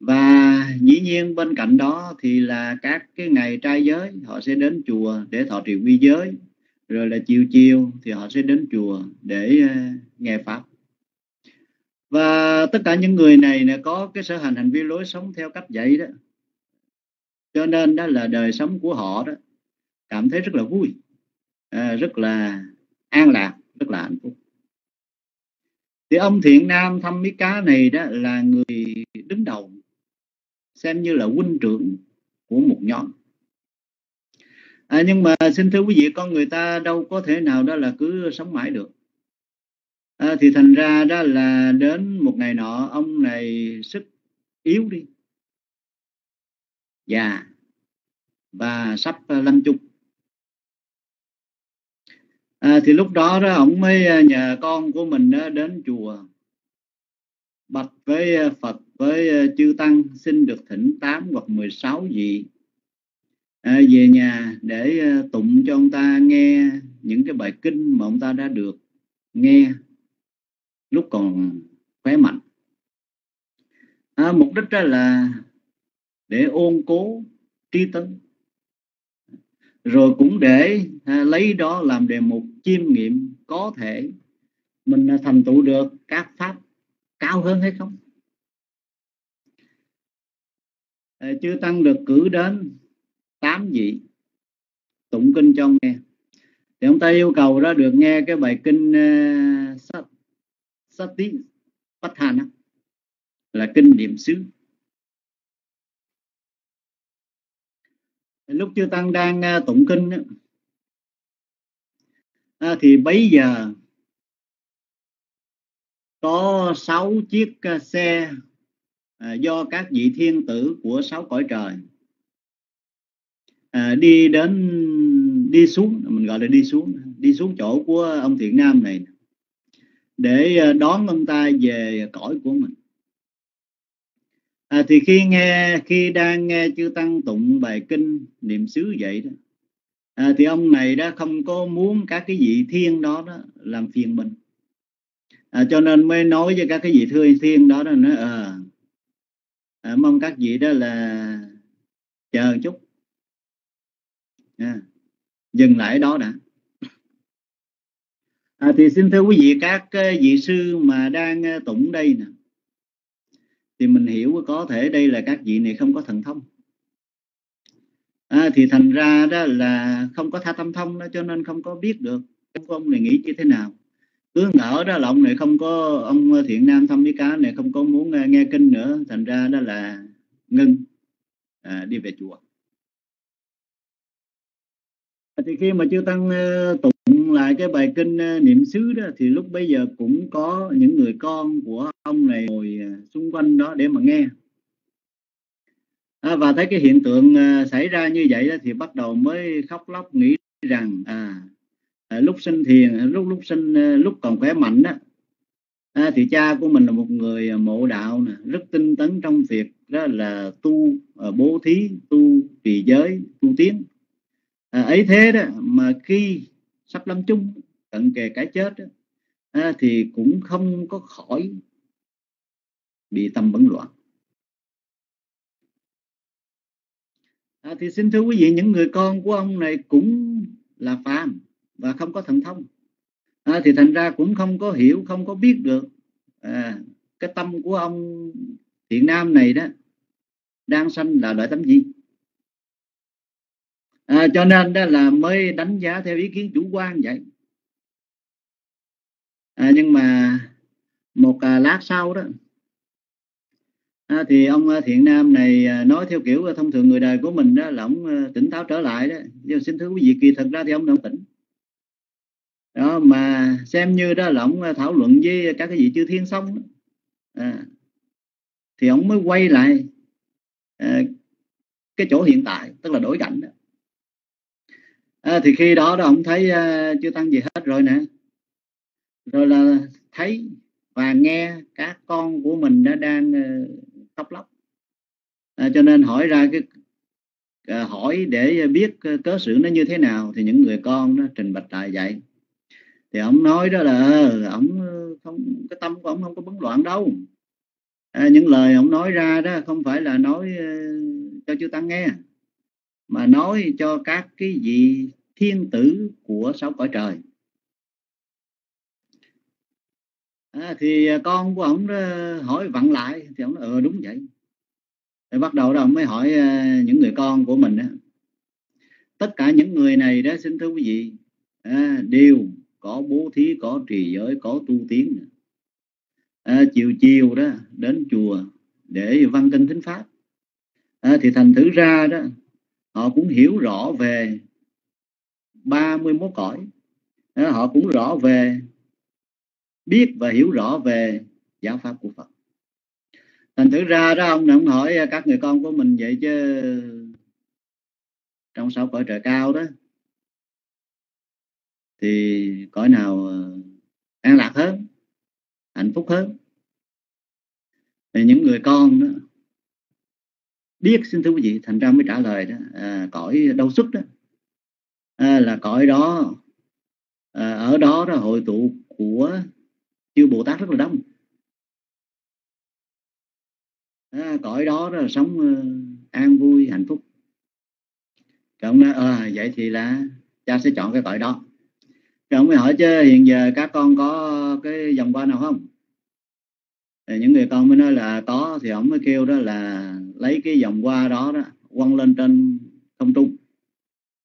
Và dĩ nhiên bên cạnh đó thì là các cái ngày trai giới họ sẽ đến chùa để thọ trì quy giới. Rồi là chiều chiều thì họ sẽ đến chùa để à, nghe pháp. Và tất cả những người này là có cái sở hành hành vi lối sống theo cách vậy đó. Cho nên đó là đời sống của họ đó cảm thấy rất là vui à, rất là an lạc rất là hạnh phúc. Thì ông thiện nam thăm mỹ cá này đó là người đứng đầu xem như là huynh trưởng của một nhóm. À, nhưng mà xin thưa quý vị con người ta đâu có thể nào đó là cứ sống mãi được. À, thì thành ra đó là đến một ngày nọ ông này sức yếu đi. Già và sắp à, lâm chung à, thì lúc đó đó ông mới à, nhờ con của mình đó, đến chùa. Bạch với à, Phật với à, chư tăng xin được thỉnh tám hoặc 16 vị. À, về nhà để tụng cho ông ta nghe những cái bài kinh mà ông ta đã được nghe lúc còn khỏe mạnh. À, mục đích đó là để ôn cố tri tấn. Rồi cũng để à, lấy đó làm đề mục chiêm nghiệm có thể mình thành tựu được các pháp cao hơn hay không? Ờ, chư tăng được cử đến tám vị tụng kinh cho nghe. Thì ông ta yêu cầu đó được nghe cái bài kinh uh, sát sát tí bát hàn là kinh niệm xứ. Lúc chư tăng đang uh, tụng kinh à, thì bây giờ có sáu chiếc à, xe à, do các vị thiên tử của sáu cõi trời à, đi đến đi xuống mình gọi là đi xuống đi xuống chỗ của ông thiện nam này để à, đón ông ta về cõi của mình. À, thì khi nghe khi đang nghe chư tăng tụng bài kinh niệm xứ vậy đó à, thì ông này đó không có muốn các cái vị thiên đó, đó làm phiền mình. À, cho nên mới nói với các cái vị thưa thiên đó là nói à, à, mong các vị đó là chờ chút. À, dừng lại đó đã. À, thì xin thưa quý vị các ờ, vị sư mà đang ờ, tụng đây nè thì mình hiểu có thể đây là các vị này không có thần thông à, thì thành ra đó là không có tha tâm thông đó cho nên không có biết được ông này nghĩ như thế nào. Cứ ngỡ đó là ông này không có ông thiện nam thăm với cá này không có muốn à, nghe kinh nữa thành ra đó là ngưng à, đi về chùa. À, thì khi mà chư tăng à, tụng lại cái bài kinh niệm xứ đó thì lúc bây giờ cũng có những người con của ông này ngồi xung quanh đó để mà nghe à, và thấy cái hiện tượng à, xảy ra như vậy đó, thì bắt đầu mới khóc lóc nghĩ rằng à, à lúc sinh thiền à, lúc lúc sinh à, lúc còn khỏe mạnh đó à, thì cha của mình là một người mộ đạo nè rất tinh tấn trong việc đó là tu bố thí tu trì giới tu tiến. À, ấy thế đó mà khi sắp lâm chung cận kề cái chết đó, à, thì cũng không có khỏi bị tâm bấn loạn. À, thì xin thưa quý vị những người con của ông này cũng là phàm và không có thần thông. À, thì thành ra cũng không có hiểu không có biết được à, cái tâm của ông thiện nam này đó đang sanh là loại tâm gì. À, cho nên đó là mới đánh giá theo ý kiến chủ quan vậy. À, nhưng mà một à, lát sau đó à, thì ông ờ, thiện nam này ờ, nói theo kiểu ờ, thông thường người đời của mình đó là ông tỉnh táo trở lại đó. Nhưng xin thưa quý vị kỳ thật ra thì ông không tỉnh. Đó mà xem như đó là ông thảo luận với các cái vị chư thiên xong đó. À, thì ông mới quay lại à, cái chỗ hiện tại tức là đổi cảnh đó. À, thì khi đó đó ông thấy à, chưa tăng gì hết rồi nè. Rồi là thấy và nghe các con của mình đã đang khóc lóc à, cho nên hỏi ra cái à, hỏi để biết cớ sự nó như thế nào thì những người con nó trình bạch lại vậy. Thì ông nói đó là ờ, ông ờ, không cái tâm của ông không có bấn loạn đâu. À, những lời ông nói ra đó không phải là nói uh, cho chư tăng nghe mà nói cho các cái vị thiên tử của sáu cõi trời. À, thì à, con của ông ờ, hỏi vặn lại thì ông nói ờ đúng vậy. Thì bắt đầu đó ông mới hỏi ờ, những người con của mình đó. tất cả những người này đó xin thưa quý vị à, đều có bố thí có trì giới có tu tiến. À, chiều chiều đó đến chùa để văn kinh thính pháp. À, thì thành thử ra đó họ cũng hiểu rõ về 31 cõi. À, họ cũng rõ về biết và hiểu rõ về giáo pháp của Phật. Thành thử ra đó ông ông hỏi các người con của mình vậy chứ trong sáu cõi trời cao đó thì cõi nào ờ, an lạc hơn hạnh phúc hơn? Thì những người con đó biết xin thưa quý vị thành ra mới trả lời đó à, cõi đâu xuất đó à, là cõi đó à, ở đó là hội tụ của chư bồ tát rất là đông. À, cõi đó là sống uh, an vui hạnh phúc. Rồi ông nói à, vậy thì là cha sẽ chọn cái cõi đó. Rồi ông mới hỏi chứ hiện giờ các con có cái dòng qua nào không? Thì những người con mới nói là có. Thì ông mới kêu đó là lấy cái dòng qua đó đó quăng lên trên không trung.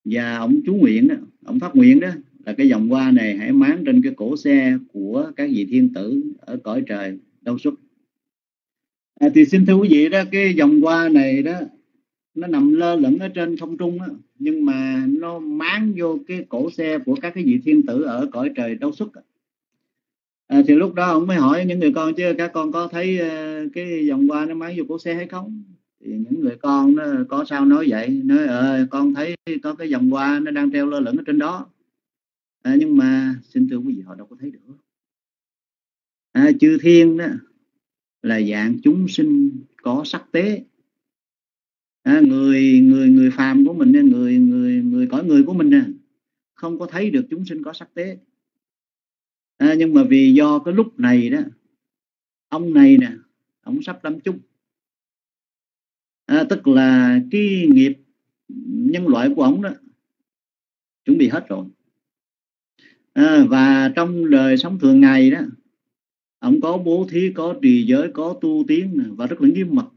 Và ông chú nguyện đó ông phát nguyện đó là cái dòng hoa này hãy máng trên cái cổ xe của các vị thiên tử ở cõi trời đâu xuất à, thì xin thưa quý vị đó cái dòng hoa này đó nó nằm lơ lửng ở trên không trung đó, nhưng mà nó máng vô cái cổ xe của các cái vị thiên tử ở cõi trời đâu xuất à, thì lúc đó ông mới hỏi những người con chứ các con có thấy uh, cái dòng hoa nó máng vô cổ xe hay không? Thì những người con nó có sao nói vậy? Nói ờ con thấy có cái dòng hoa nó đang treo lơ lửng ở trên đó à, nhưng mà xin thưa quý vị họ đâu có thấy được. À, chư thiên đó là dạng chúng sinh có sắc tế. À, người người người phàm của mình người người người cõi người của mình nè không có thấy được chúng sinh có sắc tế. À, nhưng mà vì do cái lúc này đó ông này nè ông sắp đắm chung à, tức là cái nghiệp nhân loại của ông đó chuẩn bị hết rồi à, và trong đời sống thường ngày đó ông có bố thí có trì giới có tu tiến và rất là nghiêm mật.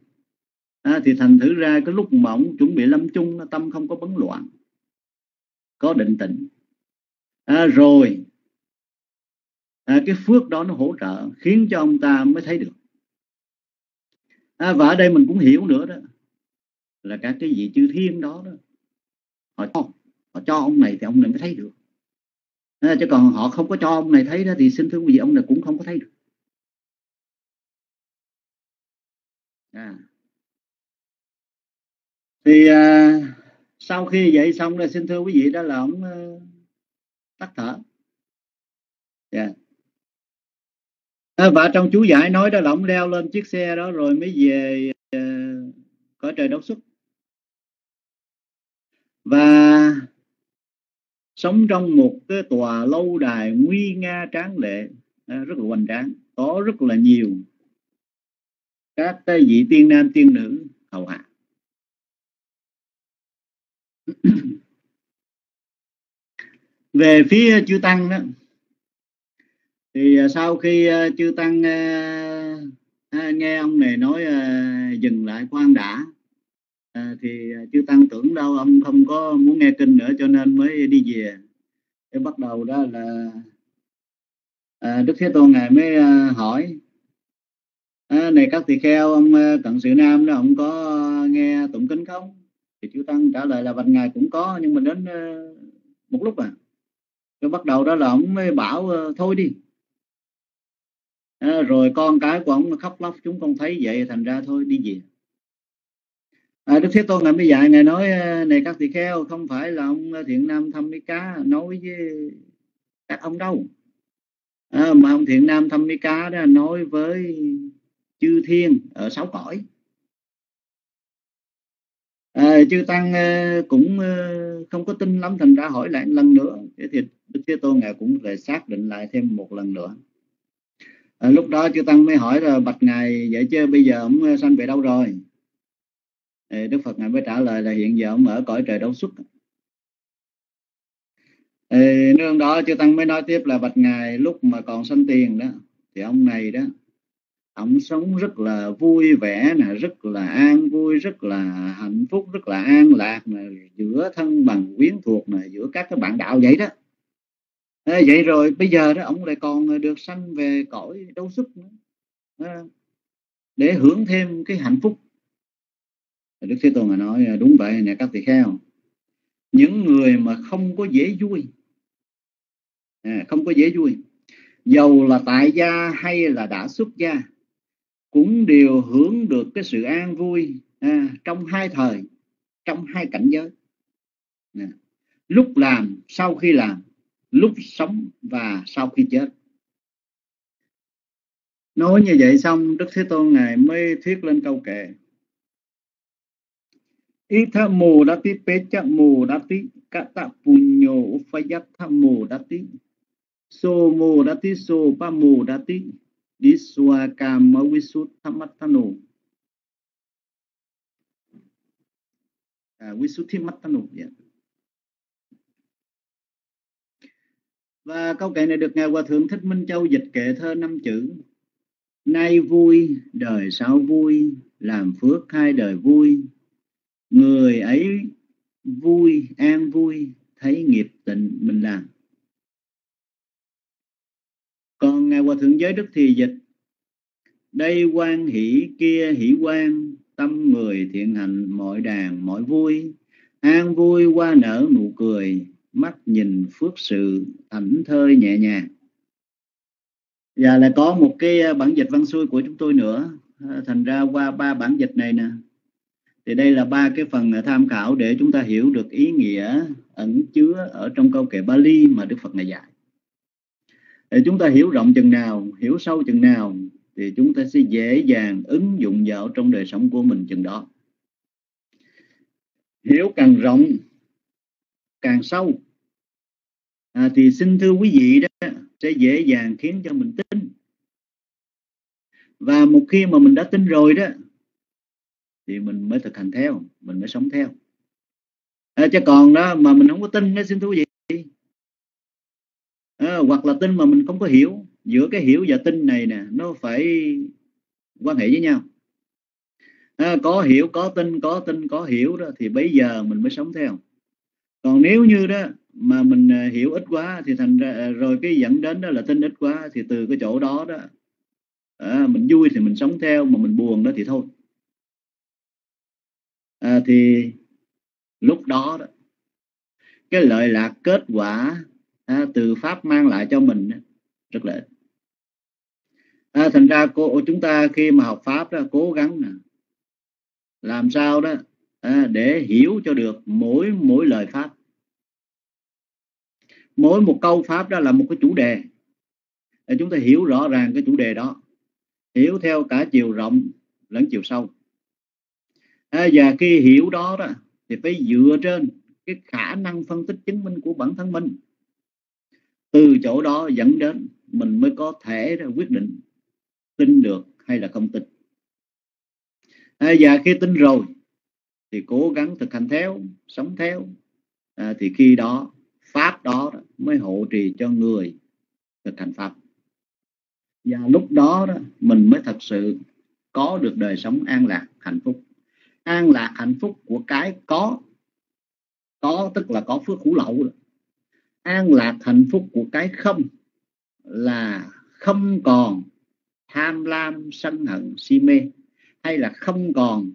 À, thì thành thử ra cái lúc mà ông chuẩn bị lâm chung tâm không có bấn loạn có định tĩnh. À, rồi à, cái phước đó nó hỗ trợ khiến cho ông ta mới thấy được. À, và ở đây mình cũng hiểu nữa đó là các cái vị chư thiên đó, đó họ cho họ cho ông này thì ông này mới thấy được à, chứ còn họ không có cho ông này thấy đó thì xin thưa quý vị ông này cũng không có thấy được à. thì à, sau khi vậy xong rồi xin thưa quý vị đó là ông uh, tắt thở yeah. À, và trong chú giải nói đó là ông leo lên chiếc xe đó rồi mới về uh, cõi trời đấu xuất và sống trong một cái tòa lâu đài nguy nga tráng lệ. À, rất là hoành tráng có rất là nhiều các cái vị tiên nam tiên nữ hầu hạ. Về phía chư tăng đó thì à, sau khi à, chư tăng à, nghe ông này nói dừng lại khoan đã à, thì à, chư tăng tưởng đâu ông không có muốn nghe kinh nữa cho nên mới đi về. Cái bắt đầu đó là à, đức thế tôn ngài mới à, hỏi à, này các tỳ kheo ông à, cận sự nam đó ông có nghe tụng kinh không? Thì chư tăng trả lời là bạch ngài cũng có nhưng mà đến à, một lúc à. Rồi bắt đầu đó là ông mới bảo thôi đi. À, rồi con cái của ông khóc lóc chúng con thấy vậy thành ra thôi đi về à, đức thế tôn ngài mới dạy ngài nói ờ, này các tỳ kheo không phải là ông ờ, thiện nam thăm mỹ cá nói với các ông đâu. À, mà ông thiện nam thăm mỹ cá đó nói với chư thiên ở sáu cõi. À, chư tăng ờ, cũng không có tin lắm thành ra hỏi lại lần nữa. Thì đức thế tôn ngài cũng lại xác định lại thêm một lần nữa. À, lúc đó chư tăng mới hỏi là bạch ngài vậy chứ bây giờ ông sanh về đâu rồi? Đức Phật ngài mới trả lời là hiện giờ ông ở cõi trời đấu xuất. Nương đó chư tăng mới nói tiếp là bạch ngài lúc mà còn sanh tiền đó thì ông này đó ông sống rất là vui vẻ nè rất là an vui rất là hạnh phúc rất là an lạc nè giữa thân bằng quyến thuộc nè giữa các cái bạn đạo vậy đó. À, vậy rồi bây giờ đó ông lại còn được sanh về cõi đấu xuất nữa. À, để hưởng thêm cái hạnh phúc. Đức Thế Tôn nói à, đúng vậy nè các tỳ kheo. Những người mà không có dễ vui à, không có dễ vui dầu là tại gia hay là đã xuất gia cũng đều hưởng được cái sự an vui à, trong hai thời trong hai cảnh giới. À, lúc làm sau khi làm lúc sống và sau khi chết. Nói như vậy xong đức thế tôn ngài mới thuyết lên câu kệ. Itha mô đati pecha mô đati kata punyo upayatha mô đati so mô đati so pa mô nô vi kama uh, thi mắt tha nô và câu kệ này được ngài hòa thượng thích minh châu dịch kệ thơ năm chữ, nay vui, đời sau vui, làm phước hai đời vui người ấy vui, an vui, thấy nghiệp tịnh mình làm. Còn ngài hòa thượng giới đức thì dịch, đây quan hỷ kia hỷ quan, tâm người thiện hạnh mọi đàn, mọi vui. An vui qua nở nụ cười, mắt nhìn phước sự, ảnh thơi nhẹ nhàng. Và lại có một cái bản dịch văn xuôi của chúng tôi nữa. Thành ra qua ba bản dịch này nè thì đây là ba cái phần à, tham khảo để chúng ta hiểu được ý nghĩa ẩn chứa ở trong câu kệ Bali mà Đức Phật này dạy. Để chúng ta hiểu rộng chừng nào hiểu sâu chừng nào thì chúng ta sẽ dễ dàng ứng dụng vào trong đời sống của mình chừng đó. Hiểu càng rộng càng sâu à, thì xin thưa quý vị đó sẽ dễ dàng khiến cho mình tin. Và một khi mà mình đã tin rồi đó thì mình mới thực hành theo mình mới sống theo. À, chứ còn đó mà mình không có tin nó xin thú vị à, hoặc là tin mà mình không có hiểu giữa cái hiểu và tin này nè nó phải quan hệ với nhau. À, có hiểu có tin có tin có hiểu đó thì bây giờ mình mới sống theo. Còn nếu như đó mà mình ờ, hiểu ít quá thì thành ra ờ, rồi cái dẫn đến đó là tin ít quá thì từ cái chỗ đó đó à, mình vui thì mình sống theo mà mình buồn đó thì thôi thì lúc đó đó cái lợi lạc kết quả à, từ pháp mang lại cho mình rất là ít. À, thành ra cô chúng ta khi mà học pháp đó cố gắng nè làm sao đó à, để hiểu cho được mỗi mỗi lời pháp. Mỗi một câu pháp đó là một cái chủ đề. Để chúng ta hiểu rõ ràng cái chủ đề đó hiểu theo cả chiều rộng lẫn chiều sâu à, và khi hiểu đó đó thì phải dựa trên cái khả năng phân tích chứng minh của bản thân mình. Từ chỗ đó dẫn đến mình mới có thể quyết định tin được hay là không tin. À, và khi tin rồi thì cố gắng thực hành theo sống theo. À, thì khi đó pháp đó mới hộ trì cho người thực hành pháp. Và lúc đó, đó mình mới thật sự có được đời sống an lạc hạnh phúc an lạc hạnh phúc của cái có. Có tức là có phước hữu lậu. An lạc hạnh phúc của cái không, là không còn tham lam, sân hận, si mê, hay là không còn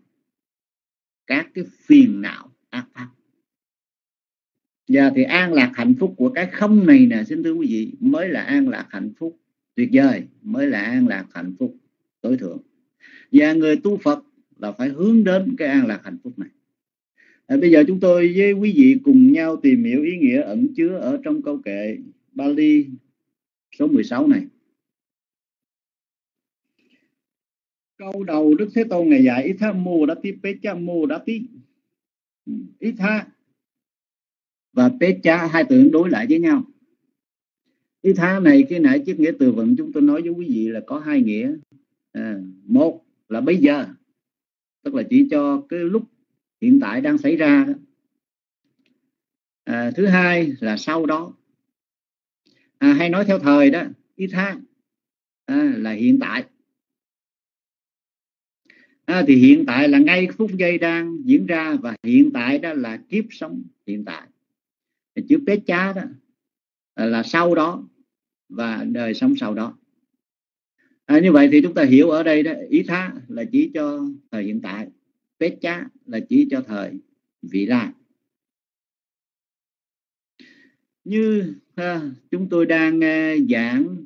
các cái phiền não, ác pháp. Giờ thì an lạc hạnh phúc của cái không này nè, xin thưa quý vị, mới là an lạc hạnh phúc tuyệt vời, mới là an lạc hạnh phúc tối thượng. Và người tu phật là phải hướng đến cái an lạc hạnh phúc này. À, bây giờ chúng tôi với quý vị cùng nhau tìm hiểu ý nghĩa ẩn chứa ở trong câu kệ Bali số 16 này. Câu đầu Đức Thế Tôn ngày dạy Itha mô đá tí pê cha mô đá tí ừ, Itha và pê cha hai từ đối lại với nhau. Itha này khi nãy chiếc nghĩa từ vựng chúng tôi nói với quý vị là có hai nghĩa. À, một là bây giờ tức là chỉ cho cái lúc hiện tại đang xảy ra đó. À, thứ hai là sau đó. À, hay nói theo thời đó Itha à, là hiện tại. À, thì hiện tại là ngay phút giây đang diễn ra và hiện tại đó là kiếp sống hiện tại. Chữ pé chá đó à, là sau đó và đời sống sau đó à, như vậy thì chúng ta hiểu ở đây đó ý thá là chỉ cho thời hiện tại pết chá là chỉ cho thời vị lai. Như ha, chúng tôi đang uh, giảng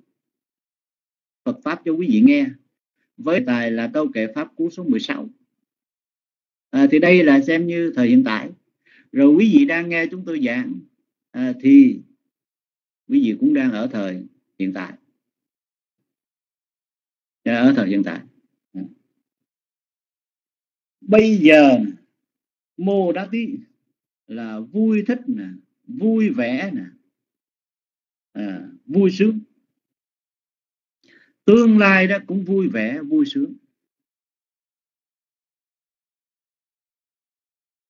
Phật pháp cho quý vị nghe với tài là câu kệ pháp cú số 16 à, thì đây là xem như thời hiện tại. Rồi quý vị đang nghe chúng tôi giảng à, thì quý vị cũng đang ở thời hiện tại ở thời hiện tại. Dạ. Bây giờ mô đá tí là vui thích nè vui vẻ nè à, vui sướng. Tương lai đó cũng vui vẻ vui sướng.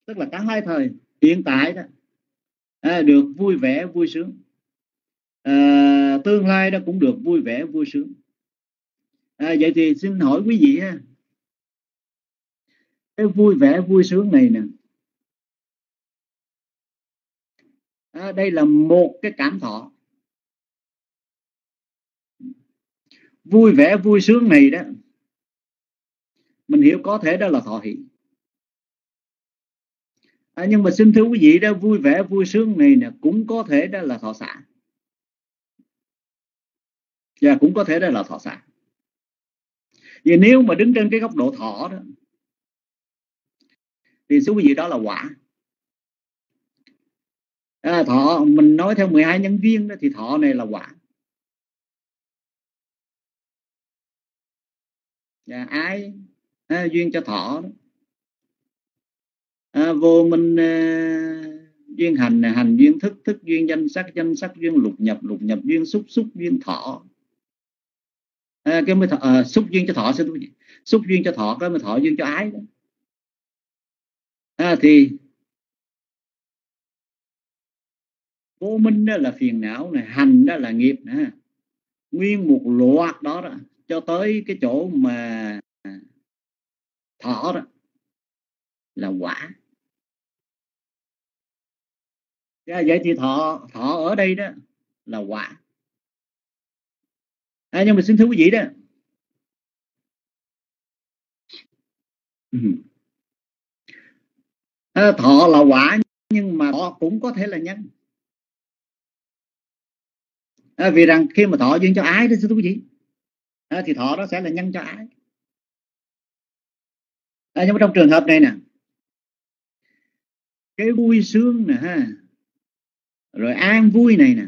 Tức là cả hai thời hiện tại đó à, được vui vẻ vui sướng. À, tương lai đó cũng được vui vẻ vui sướng à, vậy thì xin hỏi quý vị ha. Cái vui vẻ vui sướng này nè. À, đây là một cái cảm thọ. Vui vẻ vui sướng này đó mình hiểu có thể đó là thọ hỷ. À, nhưng mà xin thưa quý vị đó vui vẻ vui sướng này nè cũng có thể đó là thọ xả. Và cũng có thể đó là thọ xả vì nếu mà đứng trên cái góc độ thọ đó thì số quý vị đó là quả. À, thọ mình nói theo 12 nhân viên đó thì thọ này là quả. Dạ, Và ai à, duyên cho thọ đó. à, vô minh à, duyên hành à, hành duyên thức thức duyên danh sắc danh sắc duyên lục nhập lục nhập duyên xúc xúc duyên thọ à, cái mới thọ, à, xúc duyên cho thọ xin xúc duyên cho thọ cái mới thọ duyên cho ái đó. À, thì vô minh đó là phiền não này hành đó là nghiệp nè. Nguyên một loạt đó, đó cho tới cái chỗ mà thọ đó là quả. Vậy thì thọ thọ ở đây đó là quả à, nhưng mà xin thưa quý vị đó. Ừ. À, thọ là quả nhưng mà thọ cũng có thể là nhân. À, vì rằng khi mà thọ duyên cho ái đó xin thưa quý vị à, thì thọ đó sẽ là nhân cho ái. À, nhưng mà trong trường hợp này nè cái vui sướng nè ha rồi an vui này nè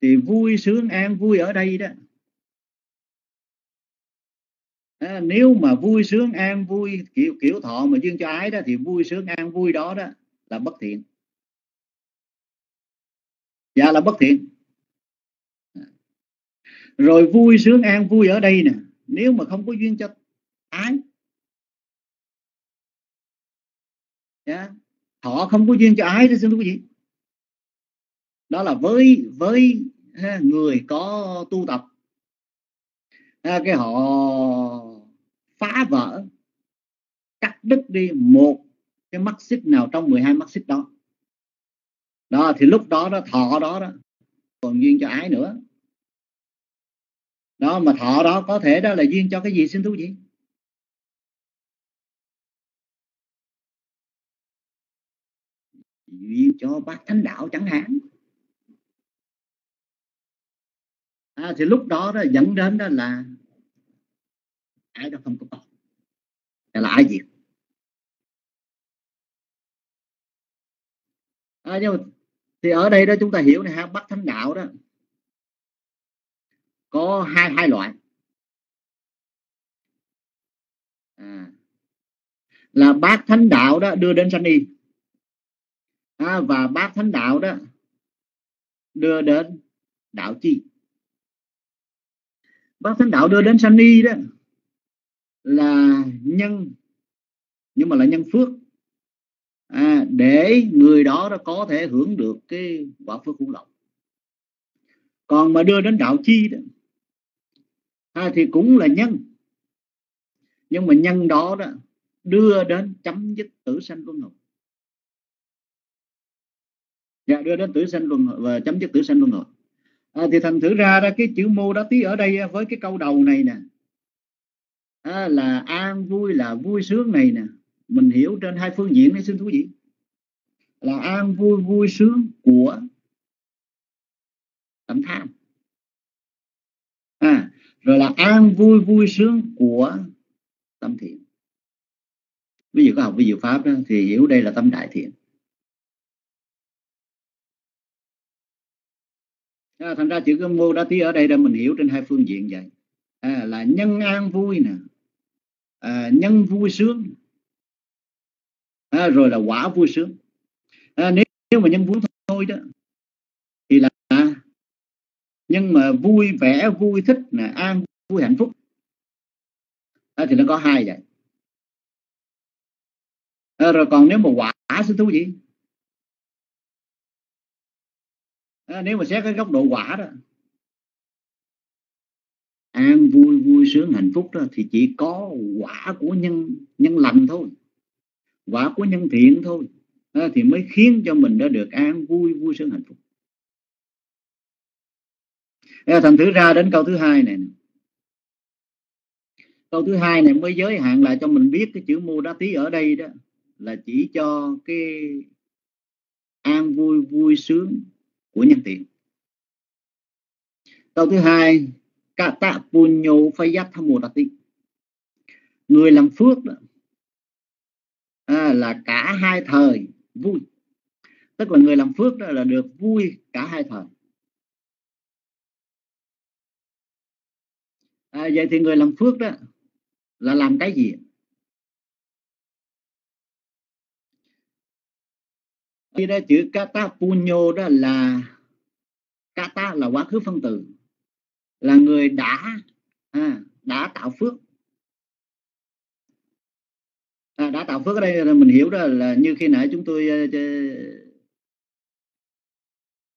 thì vui sướng an vui ở đây đó à, nếu mà vui sướng an vui kiểu kiểu thọ mà duyên cho ái đó thì vui sướng an vui đó đó là bất thiện. Dạ là bất thiện. Rồi vui sướng an vui ở đây nè nếu mà không có duyên cho ái dạ. thọ không có duyên cho ái đó xin quý vị. Đó là với với người có tu tập. À, cái họ phá vỡ cắt đứt đi một cái mắt xích nào trong 12 mắt xích đó. Đó thì lúc đó đó thọ đó đó còn duyên cho ái nữa. Đó mà thọ đó có thể đó là duyên cho cái gì? Xin thú gì duyên cho bác thánh đạo chẳng hạn. À, thì lúc đó đó dẫn đến đó là ai đó không có còn là ai diệt à, nhưng mà, thì ở đây đó chúng ta hiểu này ha bắt thánh đạo đó có hai hai loại. À, là bát thánh đạo đó đưa đến sanh y. À, và bát thánh đạo đó đưa đến đạo chi. Bát thánh đạo đưa đến sanh y đó là nhân nhưng mà là nhân phước. À, để người đó, đó có thể hưởng được cái quả phước hữu lộc còn mà đưa đến đạo chi đó à, thì cũng là nhân. Nhưng mà nhân đó đó đưa đến chấm dứt tử sanh luân hồi. Dạ đưa đến tử sanh luân hồi và chấm dứt tử sanh luân hồi. À, thì thành thử ra ra cái chữ mô đó tí ở đây với cái câu đầu này nè à, là an vui là vui sướng này nè. Mình hiểu trên hai phương diện này xin thú vị. Là an vui vui sướng của tâm tham à, rồi là an vui vui sướng của tâm thiện. Ví dụ có học ví dụ pháp đó, thì hiểu đây là tâm đại thiện. À, thành ra chữ cái mô đa tí ở đây là mình hiểu trên hai phương diện vậy. À, là nhân an vui nè à, nhân vui sướng. À, rồi là quả vui sướng. À, nếu, nếu mà nhân vui thôi đó thì là à, nhưng mà vui vẻ vui thích là an vui hạnh phúc. À, thì nó có hai vậy. À, rồi còn nếu mà quả sẽ thú gì à, nếu mà xét cái góc độ quả đó an vui vui sướng hạnh phúc đó thì chỉ có quả của nhân nhân lành thôi. Quả của nhân thiện thôi. Đó thì mới khiến cho mình đã được an vui vui sướng hạnh phúc. À, thành thử ra đến câu thứ hai này câu thứ hai này mới giới hạn lại cho mình biết cái chữ mô đá tí ở đây đó là chỉ cho cái an vui vui sướng của nhân tiện câu thứ hai kata punyo phayathamodati người làm phước đó à, là cả hai thời vui. Tức là người làm phước đó là được vui cả hai thời. À, vậy thì người làm phước đó là làm cái gì? Đây đó chữ kata punyo đó là kata là quá khứ phân từ là người đã à, đã tạo phước. À, đã tạo phước ở đây là mình hiểu đó là như khi nãy chúng tôi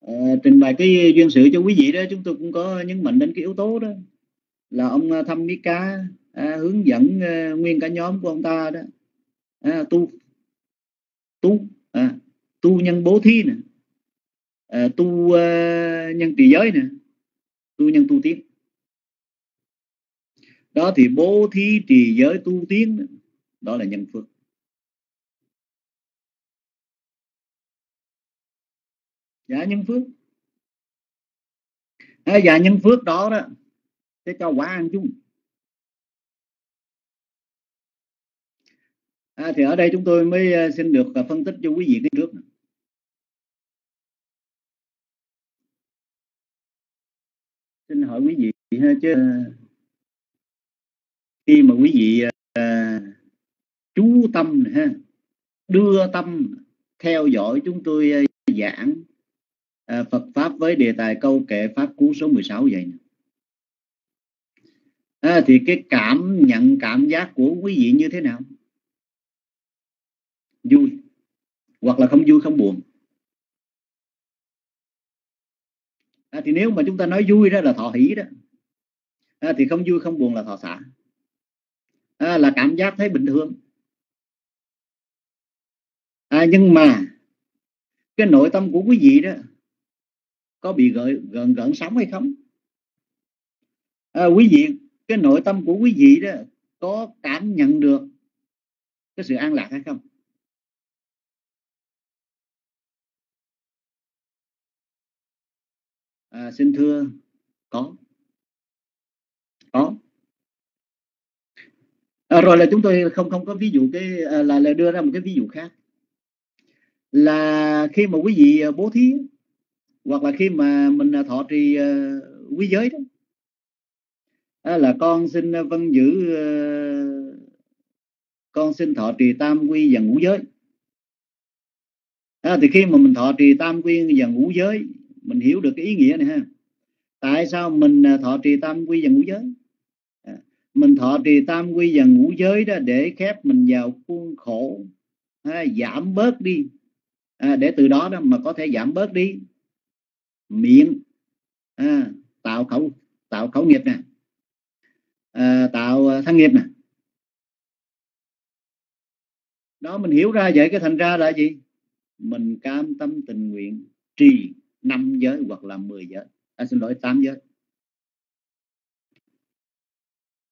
uh, trình bày cái duyên sự cho quý vị đó chúng tôi cũng có nhấn mạnh đến cái yếu tố đó là ông à, thăm mỹ cá à, hướng dẫn à, nguyên cả nhóm của ông ta đó à, tu tu à, tu nhân bố thí nè à, tu à, nhân trì giới nè tu nhân tu tiến. Đó thì bố thí trì giới tu tiến đó là nhân phước dạ nhân phước. À, dạ nhân phước đó đó sẽ cho quả ăn chung. À, thì ở đây chúng tôi mới ờ, xin được ờ, phân tích cho quý vị cái trước xin hỏi quý vị ha chứ ờ, khi mà quý vị à, chú tâm ha đưa tâm theo dõi chúng tôi ờ, giảng à, Phật pháp với đề tài câu kệ pháp cú số 16 vậy nè. À, thì cái cảm nhận cảm giác của quý vị như thế nào? Vui hoặc là không vui không buồn? À, thì nếu mà chúng ta nói vui đó là thọ hỷ đó. À, thì không vui không buồn là thọ xả. À, là cảm giác thấy bình thường. À, nhưng mà cái nội tâm của quý vị đó có bị gợi gần gợn sóng hay không? À, quý vị cái nội tâm của quý vị đó có cảm nhận được cái sự an lạc hay không? À, xin thưa có. Có. À, rồi là chúng tôi không không có ví dụ cái à, là là đưa ra một cái ví dụ khác. Là khi mà quý vị à, bố thí hoặc là khi mà mình à, thọ trì uh, quý giới đó à, là con xin vân giữ uh, con xin thọ trì tam quy và ngũ giới. À, thì khi mà mình thọ trì tam quy và ngũ giới mình hiểu được cái ý nghĩa này ha. Tại sao mình à, thọ trì tam quy và ngũ giới? À, mình thọ trì tam quy và ngũ giới đó để khép mình vào khuôn khổ à, giảm bớt đi. À, để từ đó đó mà có thể giảm bớt đi. Miệng à, tạo khẩu tạo khẩu nghiệp nè. À, tạo à, thân nghiệp nè. Đó mình hiểu ra vậy cái thành ra là gì? Mình cam tâm tình nguyện trì năm giới hoặc là 10 giới. À, xin lỗi tám giới.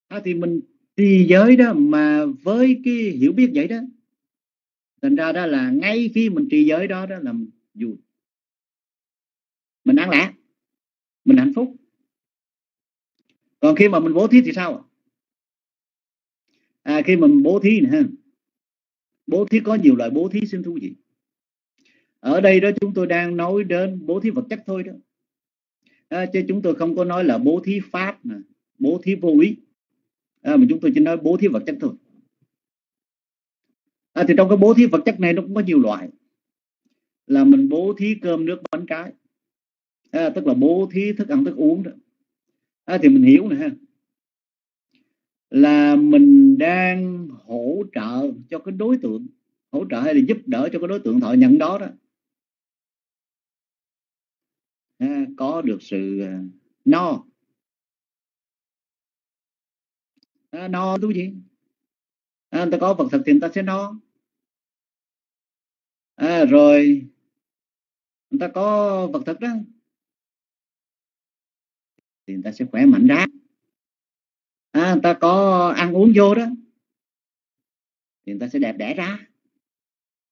À, thì mình trì giới đó mà với cái hiểu biết vậy đó thành ra đó là ngay khi mình trì giới đó đó là vui. Mình ăn lạc. Mình hạnh phúc. Còn khi mà mình bố thí thì sao à khi mà mình bố thí nè bố thí có nhiều loại bố thí xin thú vị ở đây đó chúng tôi đang nói đến bố thí vật chất thôi đó. À, chứ chúng tôi không có nói là bố thí pháp nè bố thí vô ý. À, mà chúng tôi chỉ nói bố thí vật chất thôi. À, thì trong cái bố thí vật chất này nó cũng có nhiều loại. Là mình bố thí cơm nước bánh trái à, tức là bố thí thức ăn thức uống đó. À, thì mình hiểu nè ha. Là mình đang hỗ trợ cho cái đối tượng hỗ trợ hay là giúp đỡ cho cái đối tượng thọ nhận đó đó. Ờ, có được sự ờ, no. Ờ, no tu gì? À, ta có vật thực thì ta sẽ no. À, rồi người ta có vật thực đó thì người ta sẽ khỏe mạnh ra. À, người ta có ăn uống vô đó thì người ta sẽ đẹp đẽ ra.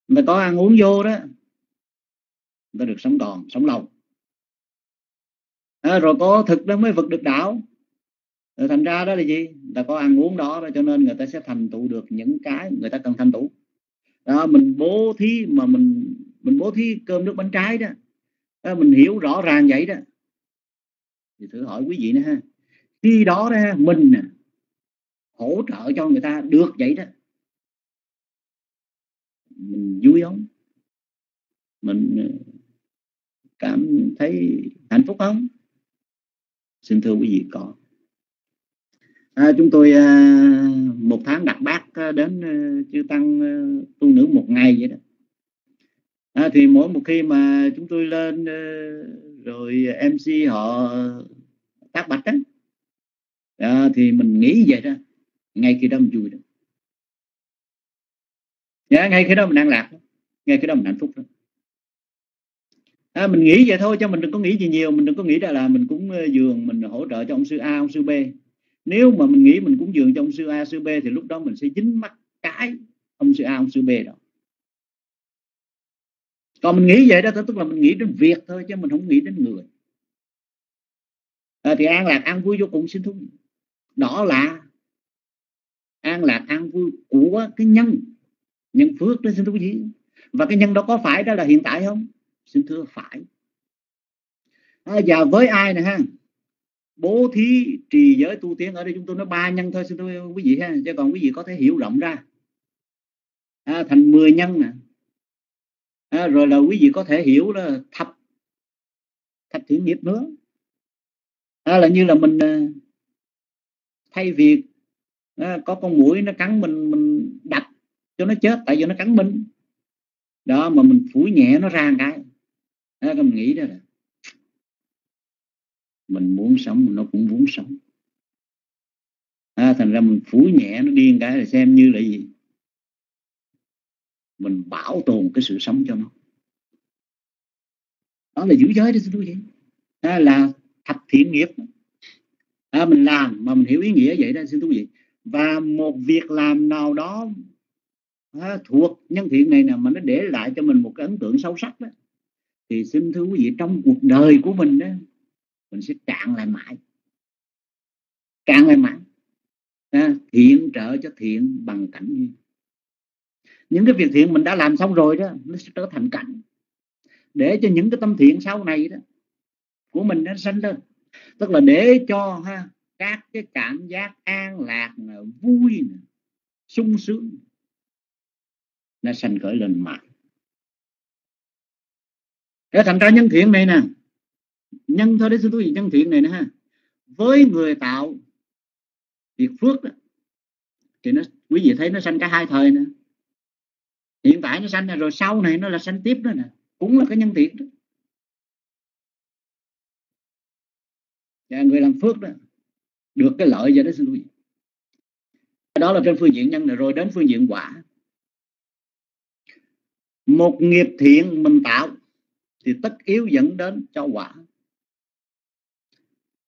Người ta có ăn uống vô đó người ta được sống còn sống lâu à, rồi có thực đó mới vực được đạo. Rồi thành ra đó là gì? Là có ăn uống đó, đó cho nên người ta sẽ thành tựu được những cái người ta cần thành tựu. Đó mình bố thí mà mình mình bố thí cơm nước bánh trái đó, đó mình hiểu rõ ràng vậy đó. Thì thử hỏi quý vị nữa ha khi đó đó mình hỗ trợ cho người ta được vậy đó. Mình vui không? Mình ờ, cảm thấy hạnh phúc không? Xin thưa quý vị có. À, chúng tôi à, một tháng đặt bác à, đến à, chư tăng à, tu nữ một ngày vậy đó. À, thì mỗi một khi mà chúng tôi lên à, rồi mc họ tác bạch đó à, thì mình nghĩ vậy đó ngay khi đó mình vui đó. Yeah, ngay khi đó mình đang lạc ngay khi đó mình hạnh phúc đó à, mình nghĩ vậy thôi cho mình đừng có nghĩ gì nhiều mình đừng có nghĩ ra là mình cũng giường mình hỗ trợ cho ông sư A ông sư B. Nếu mà mình nghĩ mình cũng dường cho ông sư A sư B thì lúc đó mình sẽ dính mắc cái ông sư A ông sư B đó. Còn mình nghĩ vậy đó tức là mình nghĩ đến việc thôi chứ mình không nghĩ đến người. À, thì an lạc an vui vô cùng xin thú đó là an lạc an vui của cái nhân nhân phước đó xin thú gì và cái nhân đó có phải đó là hiện tại không? Xin thưa phải. À, và với ai nè ha? Bố thí trì giới tu tiến ở đây chúng tôi nói ba nhân thôi xin thưa quý vị ha. Chứ còn quý vị có thể hiểu rộng ra. À, thành 10 nhân nè. À, rồi là quý vị có thể hiểu là thập thập thiện nghiệp nữa à, là như là mình à, thay vì à, có con mũi nó cắn mình mình đập cho nó chết tại vì nó cắn mình. Đó mà mình phủi nhẹ nó ra một cái à, mình nghĩ đó là mình muốn sống nó cũng muốn sống. À, thành ra mình phủ nhẹ nó điên cái là xem như là gì? Mình bảo tồn cái sự sống cho nó. Đó là giữ giới đó tôi vậy à, là thập thiện nghiệp. À, mình làm mà mình hiểu ý nghĩa vậy đó xin quý vị. Và một việc làm nào đó à, thuộc nhân thiện này nè mà nó để lại cho mình một cái ấn tượng sâu sắc đó thì xin thưa quý vị trong cuộc đời của mình đó mình sẽ cạn lại mãi. Cạn lại mãi. À, thiện trợ cho thiện bằng cảnh duyên những cái việc thiện mình đã làm xong rồi đó nó sẽ trở thành cảnh. Để cho những cái tâm thiện sau này đó của mình nó sanh lên tức là để cho ha các cái cảm giác an lạc vui sung sướng nó sanh khởi lên mãi để thành ra nhân thiện này nè. Nhân thôi đấy xin quý vị nhân thiện này nè ha. Với người tạo việc phước đó, thì nó quý vị thấy nó sanh cả hai thời nè. Hiện tại nó sanh rồi sau này nó là sanh tiếp đó nè. Cũng là cái nhân thiện đó. Và người làm phước đó được cái lợi do đó xin quý vị. Đó là trên phương diện nhân này rồi đến phương diện quả. Một nghiệp thiện mình tạo thì tất yếu dẫn đến cho quả.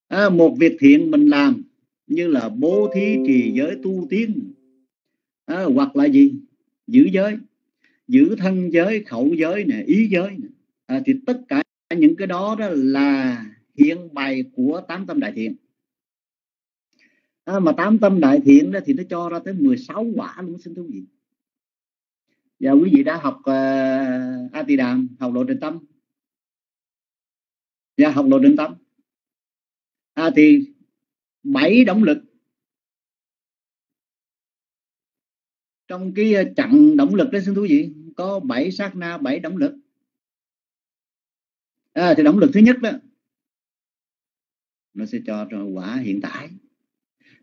À, một việc thiện mình làm như là bố thí trì giới tu tiến à, hoặc là gì? Giữ giới giữ thân giới khẩu giới nè ý giới nè. À, thì tất cả những cái đó đó là hiện bày của tám tâm đại thiện. À, mà tám tâm đại thiện đó thì nó cho ra tới 16 quả luôn xin thú vị. Và quý vị đã học uh, a tỳ đàm học lộ trình tâm và học lộ trình tâm. À, thì bảy động lực. Trong cái ờ, chặng động lực đó xin thú vị có bảy sát na bảy động lực. À, thì động lực thứ nhất đó nó sẽ cho, cho quả hiện tại.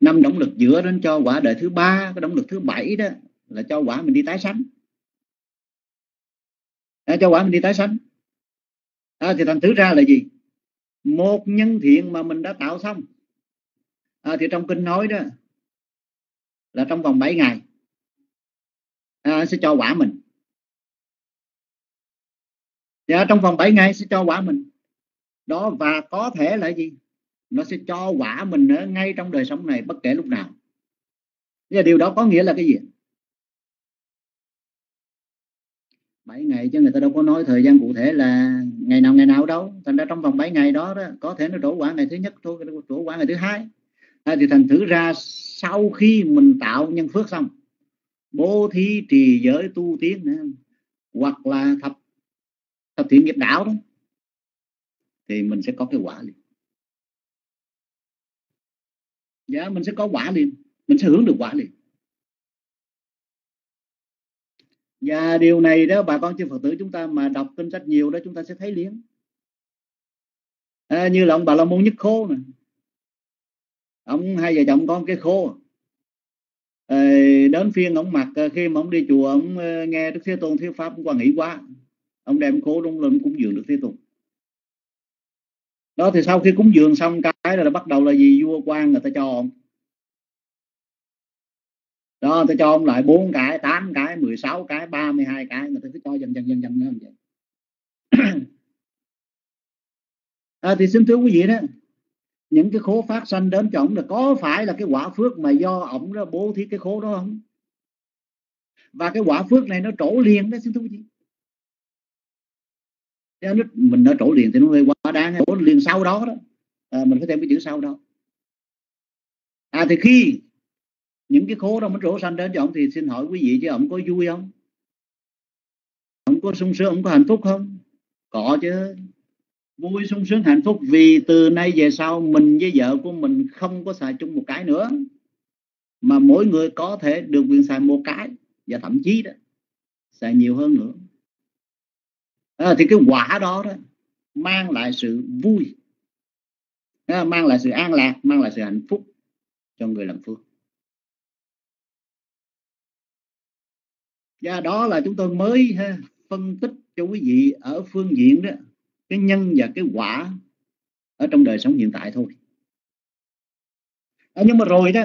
Năm động lực giữa đến cho quả đời thứ ba cái động lực thứ bảy đó là cho quả mình đi tái sanh. À, cho quả mình đi tái sanh. À, thì thành thứ ra là gì? Một nhân thiện mà mình đã tạo xong. À, thì trong kinh nói đó là trong vòng 7 ngày à, sẽ cho quả mình. Dạ, trong vòng 7 ngày sẽ cho quả mình. Đó và có thể là gì? Nó sẽ cho quả mình ở ngay trong đời sống này bất kể lúc nào. Và điều đó có nghĩa là cái gì? 7 ngày chứ người ta đâu có nói thời gian cụ thể là ngày nào ngày nào đâu. Thành ra trong vòng 7 ngày đó, đó có thể nó đổ quả ngày thứ nhất thôi đổ quả ngày thứ hai. À, thì thành thử ra sau khi mình tạo nhân phước xong bố thí trì giới tu tiến nữa, hoặc là thập thập thiện nghiệp đạo đó thì mình sẽ có cái quả liền. Dạ mình sẽ có quả liền. Mình sẽ hướng được quả liền. Và điều này đó bà con chư Phật tử chúng ta mà đọc kinh sách nhiều đó chúng ta sẽ thấy liền à, như là ông bà la môn nhất khô nè. Ông hai vợ chồng con cái khô. À, đến phiên ông mặc ờ, khi mà ông đi chùa ông ờ, nghe đức thế tôn thuyết pháp cũng quan nghĩ quá. Ông đem khô đúng lên cúng dường được thế tôn. Đó thì sau khi cúng dường xong cái là bắt đầu là gì vua quan người ta cho ông đó tôi cho ông lại bốn cái tám cái 16 cái 32 cái mà tôi cứ cho dần dần dần dần như vậy à, thì xin thưa quý vị đó những cái khố phát sanh đến cho ổng là có phải là cái quả phước mà do ông đó bố thí cái khố đó không? Và cái quả phước này nó trổ liền đó xin thưa quý vị. Nó, mình nó trổ liền thì nó hơi quá đáng trổ liền sau đó đó. À, mình có thêm cái chữ sau đó. À thì khi những cái khố đó mới rổ sanh đến cho ông thì xin hỏi quý vị chứ ông có vui không? Ông có sung sướng ông có hạnh phúc không? Có chứ. Vui sung sướng hạnh phúc vì từ nay về sau mình với vợ của mình không có xài chung một cái nữa. Mà mỗi người có thể được quyền xài một cái và thậm chí đó xài nhiều hơn nữa. À, thì cái quả đó đó mang lại sự vui à, mang lại sự an lạc mang lại sự hạnh phúc cho người làm phước. Do đó là chúng tôi mới ha, phân tích cho quý vị ở phương diện đó cái nhân và cái quả ở trong đời sống hiện tại thôi. À, nhưng mà rồi đó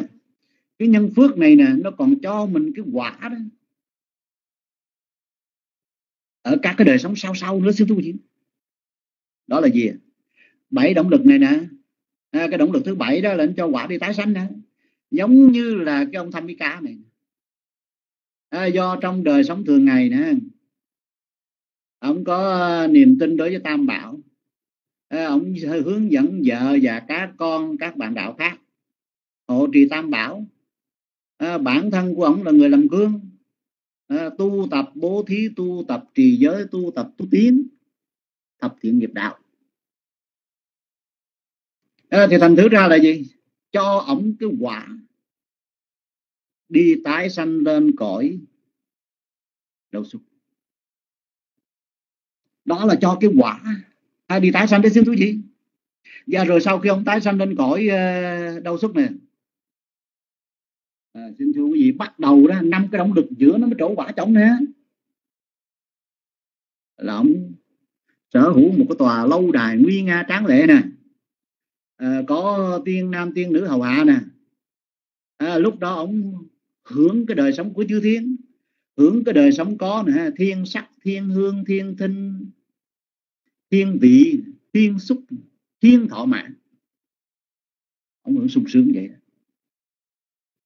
cái nhân phước này nè nó còn cho mình cái quả đó. Ở các cái đời sống sau sau nữa xin thú vị. Đó là gì bảy động lực này nè. À, cái động lực thứ bảy đó là cho quả đi tái sanh nè. Giống như là cái ông thăm cá này à, do trong đời sống thường ngày nè ông có ờ, niềm tin đối với tam bảo. À, ông hướng dẫn vợ và các con các bạn đạo khác hộ trì tam bảo. À, bản thân của ông là người làm gương. À, tu tập bố thí tu tập trì giới tu tập tu tiến thập thiện nghiệp đạo. À, thì thành thứ ra là gì? Cho ổng cái quả đi tái sanh lên cõi đầu súc đó là cho cái quả. Hay đi tái sanh để xin thú gì? Và rồi sau khi ông tái sanh lên cõi ờ, đau đầu súc này à, xin thưa quý vị bắt đầu đó năm cái động lực giữa nó mới trổ quả trọng nè. Là ông sở hữu một cái tòa lâu đài nguy nga tráng lệ nè. À, có tiên nam tiên nữ hầu hạ nè. À, lúc đó ông hưởng cái đời sống của chư thiên. Hưởng cái đời sống có nè thiên sắc thiên hương thiên thinh thiên vị thiên xúc thiên thọ mạng. Ông hưởng sung sướng vậy.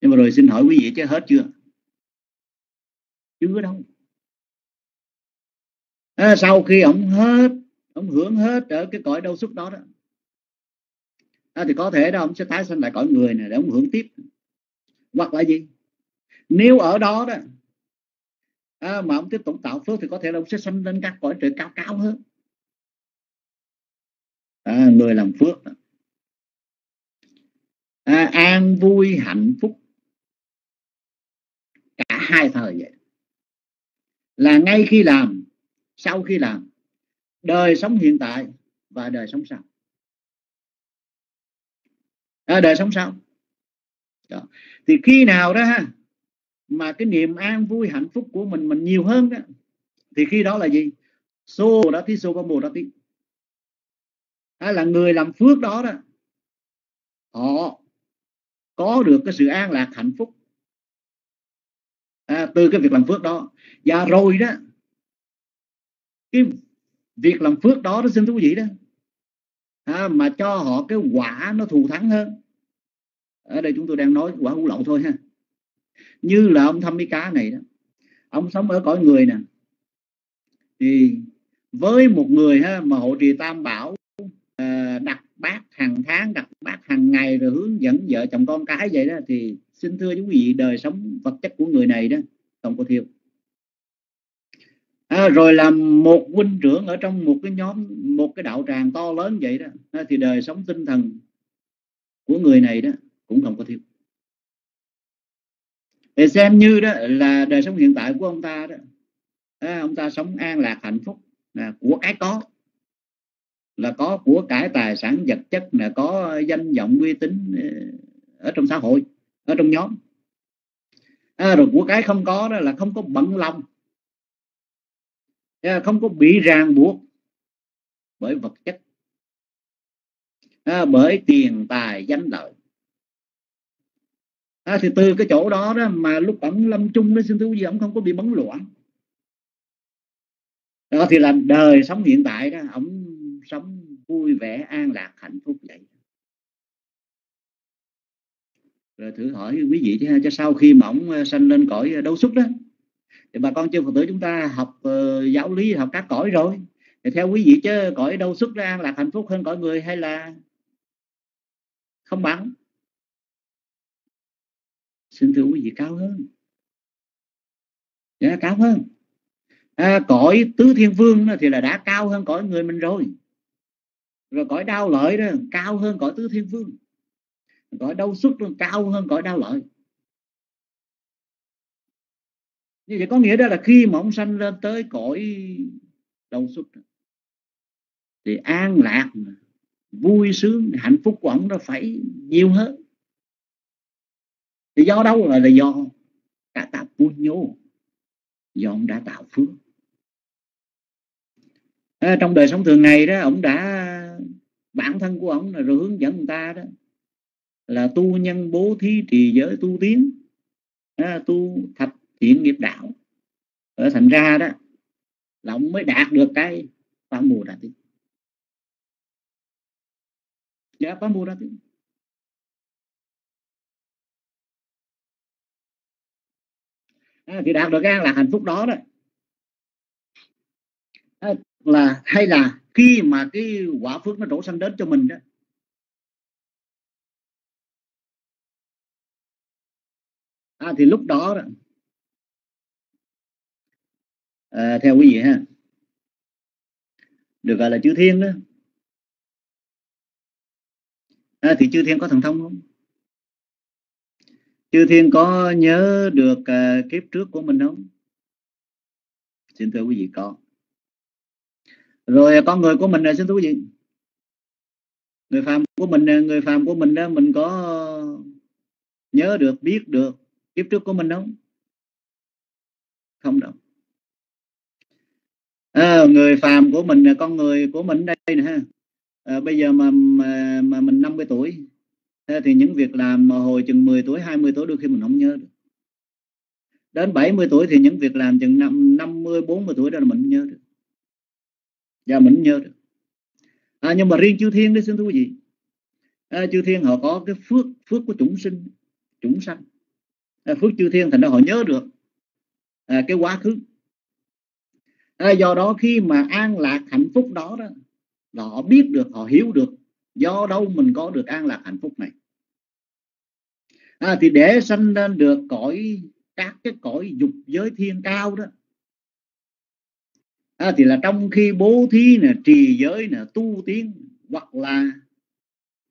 Nhưng mà rồi xin hỏi quý vị chứ hết chưa? Chưa đâu. À, sau khi ông hết ông hưởng hết ở cái cõi đau xúc đó đó à, thì có thể đó ông sẽ tái sinh lại cõi người này để ông hưởng tiếp. Hoặc là gì? Nếu ở đó đó à, mà ông tiếp tục tạo phước thì có thể là ông sẽ sanh lên các cõi trời cao cao hơn. À, người làm phước đó. À, an vui hạnh phúc. Cả hai thời vậy. Là ngay khi làm sau khi làm đời sống hiện tại và đời sống sau. À, đời sống sau. Đó. thì khi nào đó ha mà cái niềm an vui hạnh phúc của mình mình nhiều hơn đó thì khi đó là gì? Xô đó tí xô có bồ đó tí. Hay là người làm phước đó đó. Họ có được cái sự an lạc hạnh phúc. À, từ cái việc làm phước đó. Và rồi đó cái việc làm phước đó nó xin thú vị đó. À, mà cho họ cái quả nó thù thắng hơn. Ở đây chúng tôi đang nói quả hữu lậu thôi ha như là ông thâm mấy cá này đó. Ông sống ở cõi người nè. Thì với một người ha, mà hộ trì tam bảo à, đặt bát hàng tháng đặt bát hàng ngày rồi hướng dẫn vợ chồng con cái vậy đó thì xin thưa quý vị đời sống vật chất của người này đó không có thiếu. À, rồi làm một huynh trưởng ở trong một cái nhóm một cái đạo tràng to lớn vậy đó à, thì đời sống tinh thần của người này đó cũng không có thiếu thì xem như đó là đời sống hiện tại của ông ta đó. À, ông ta sống an lạc hạnh phúc. Là của cái có. Là có của cải tài sản vật chất là có danh vọng uy tín ờ, ở trong xã hội ở trong nhóm. À, rồi của cái không có đó là không có bận lòng. Ờ, không có bị ràng buộc bởi vật chất. À, bởi tiền tài danh lợi à, thì từ cái chỗ đó đó mà lúc ổng lâm chung đó xin thưa quý vị ổng không có bị bấn loạn. Đó thì là đời sống hiện tại đó ổng sống vui vẻ an lạc hạnh phúc vậy. Rồi thử hỏi quý vị chứ, cho sau khi mà ổng ờ, sanh lên cõi ờ, đấu xúc đó thì bà con chưa phật tử chúng ta học uh, giáo lý học các cõi rồi. Thì theo quý vị chứ cõi đâu xuất ra an lạc hạnh phúc hơn cõi người hay là không bằng? Xin thưa quý vị cao hơn. Dạ, cao hơn. À, cõi tứ thiên vương thì là đã cao hơn cõi người mình rồi. Rồi cõi đau lợi đó cao hơn cõi tứ thiên vương. Cõi đau xuất cao hơn cõi đau lợi. Như vậy có nghĩa đó là khi mà ông sanh lên tới cõi đau xuất thì an lạc vui sướng hạnh phúc của ông nó phải nhiều hơn thì do đâu là, là do đã tạo nhô do ông đã tạo phước. À, trong đời sống thường ngày đó ông đã bản thân của ông là rồi hướng dẫn người ta đó là tu nhân bố thí trì giới tu tiến à, tu thập thiện nghiệp đạo. Ở thành ra đó là ông mới đạt được cái pháp mùa đạt tí dạ pháp mùa đạt tí à, thì đạt được cái là hạnh phúc đó đó. À, là hay là khi mà cái quả phước nó đổ sanh đến cho mình đó à, thì lúc đó, đó à, theo quý vị ha được gọi là chư thiên đó. À, thì chư thiên có thần thông không? Chư thiên có nhớ được uh, kiếp trước của mình không? Xin thưa quý vị có. Rồi con người của mình là xin thưa quý vị. Người phàm của mình ờ, người phàm của mình đó mình có nhớ được biết được kiếp trước của mình không? Không đâu. À, người phàm của mình con người của mình đây nè ha. À, bây giờ mà, mà mà mình 50 tuổi thì những việc làm mà hồi chừng 10 tuổi 20 tuổi đôi khi mình không nhớ được. Đến 70 tuổi thì những việc làm chừng năm 50 40 tuổi đó là mình nhớ được. Và mình nhớ được. À, nhưng mà riêng chư thiên đấy xin thú gì à, chư thiên họ có cái phước phước của chúng sinh chúng sanh. À, phước chư thiên thành ra họ nhớ được à, cái quá khứ. À, do đó khi mà an lạc hạnh phúc đó đó là họ biết được họ hiểu được do đâu mình có được an lạc hạnh phúc này? À, thì để sanh lên được cõi các cái cõi dục giới thiên cao đó à, thì là trong khi bố thí nè trì giới nè tu tiến hoặc là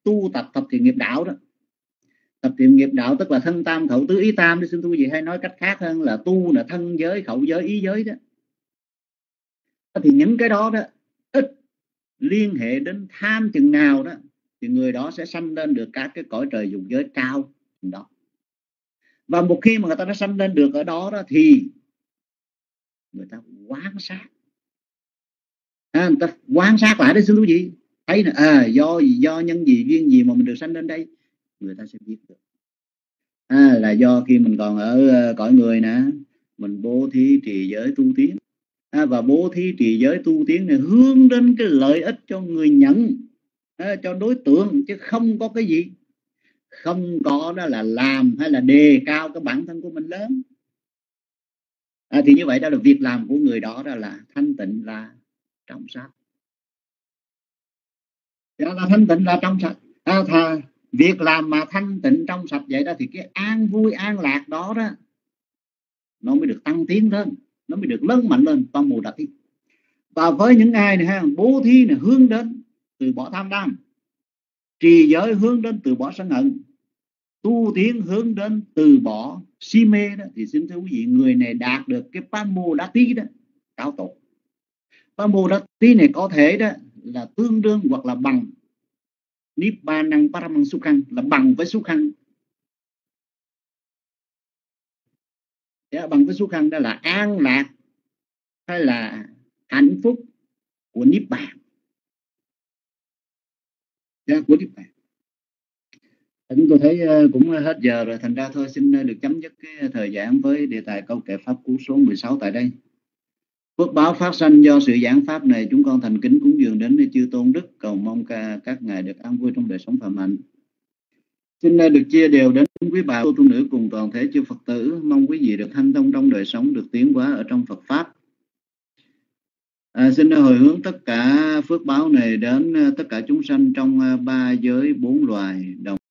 tu tập tập thiện nghiệp đạo đó. Tập thiện nghiệp đạo tức là thân tam khẩu tứ ý tam đi xin tu gì hay nói cách khác hơn là tu là thân giới khẩu giới ý giới đó. Thì những cái đó đó liên hệ đến tham chừng nào đó thì người đó sẽ sanh lên được các cái cõi trời dục giới cao đó. Và một khi mà người ta đã sanh lên được ở đó đó thì người ta quan sát. À, người ta quan sát lại đấy xin quý vị. Thấy là à, do do nhân gì duyên gì mà mình được sanh lên đây? Người ta sẽ biết được. À, là do khi mình còn ở uh, cõi người nè mình bố thí trì giới tu tiến à, và bố thí trì giới tu tiến này hướng đến cái lợi ích cho người nhận à, cho đối tượng chứ không có cái gì. Không có đó là làm hay là đề cao cái bản thân của mình lớn. À, thì như vậy đó là việc làm của người đó đó là thanh tịnh là trong sạch. Đó là thanh tịnh là trong sạch. À, thà, việc làm mà thanh tịnh trong sạch vậy đó thì cái an vui an lạc đó đó nó mới được tăng tiến hơn nó mới được lớn mạnh lên trong mù đặc và với những ai này ha, bố thí này hướng đến từ bỏ tham lam, trì giới hướng đến từ bỏ sân hận, tu tiến hướng đến từ bỏ si mê đó, thì xin thưa quý vị, người này đạt được cái pamo đá tí đó, cao tổ. Và bồ đát tí này có thể đó là tương đương hoặc là bằng Nibbana Paramang Sukhang là bằng với Sukhang Dạ, bằng với khăn đó là an lạc hay là hạnh phúc của Nibbana yeah, dạ, của của bàn. Dạ, chúng tôi thấy ờ, cũng hết giờ rồi thành ra thôi xin ờ, được chấm dứt cái thời gian với đề tài câu kệ pháp cú số 16 tại đây. Phước báo phát sanh do sự giảng pháp này chúng con thành kính cúng dường đến chư tôn đức cầu mong ca các ngài được an vui trong đời sống phạm hạnh. Xin ờ, được chia đều đến quý bà cô tu nữ cùng toàn thể chư Phật tử mong quý vị được thanh thông trong đời sống được tiến hóa ở trong Phật pháp. À, xin ờ, hồi hướng tất cả phước báo này đến tất cả chúng sanh trong ba giới bốn loài đồng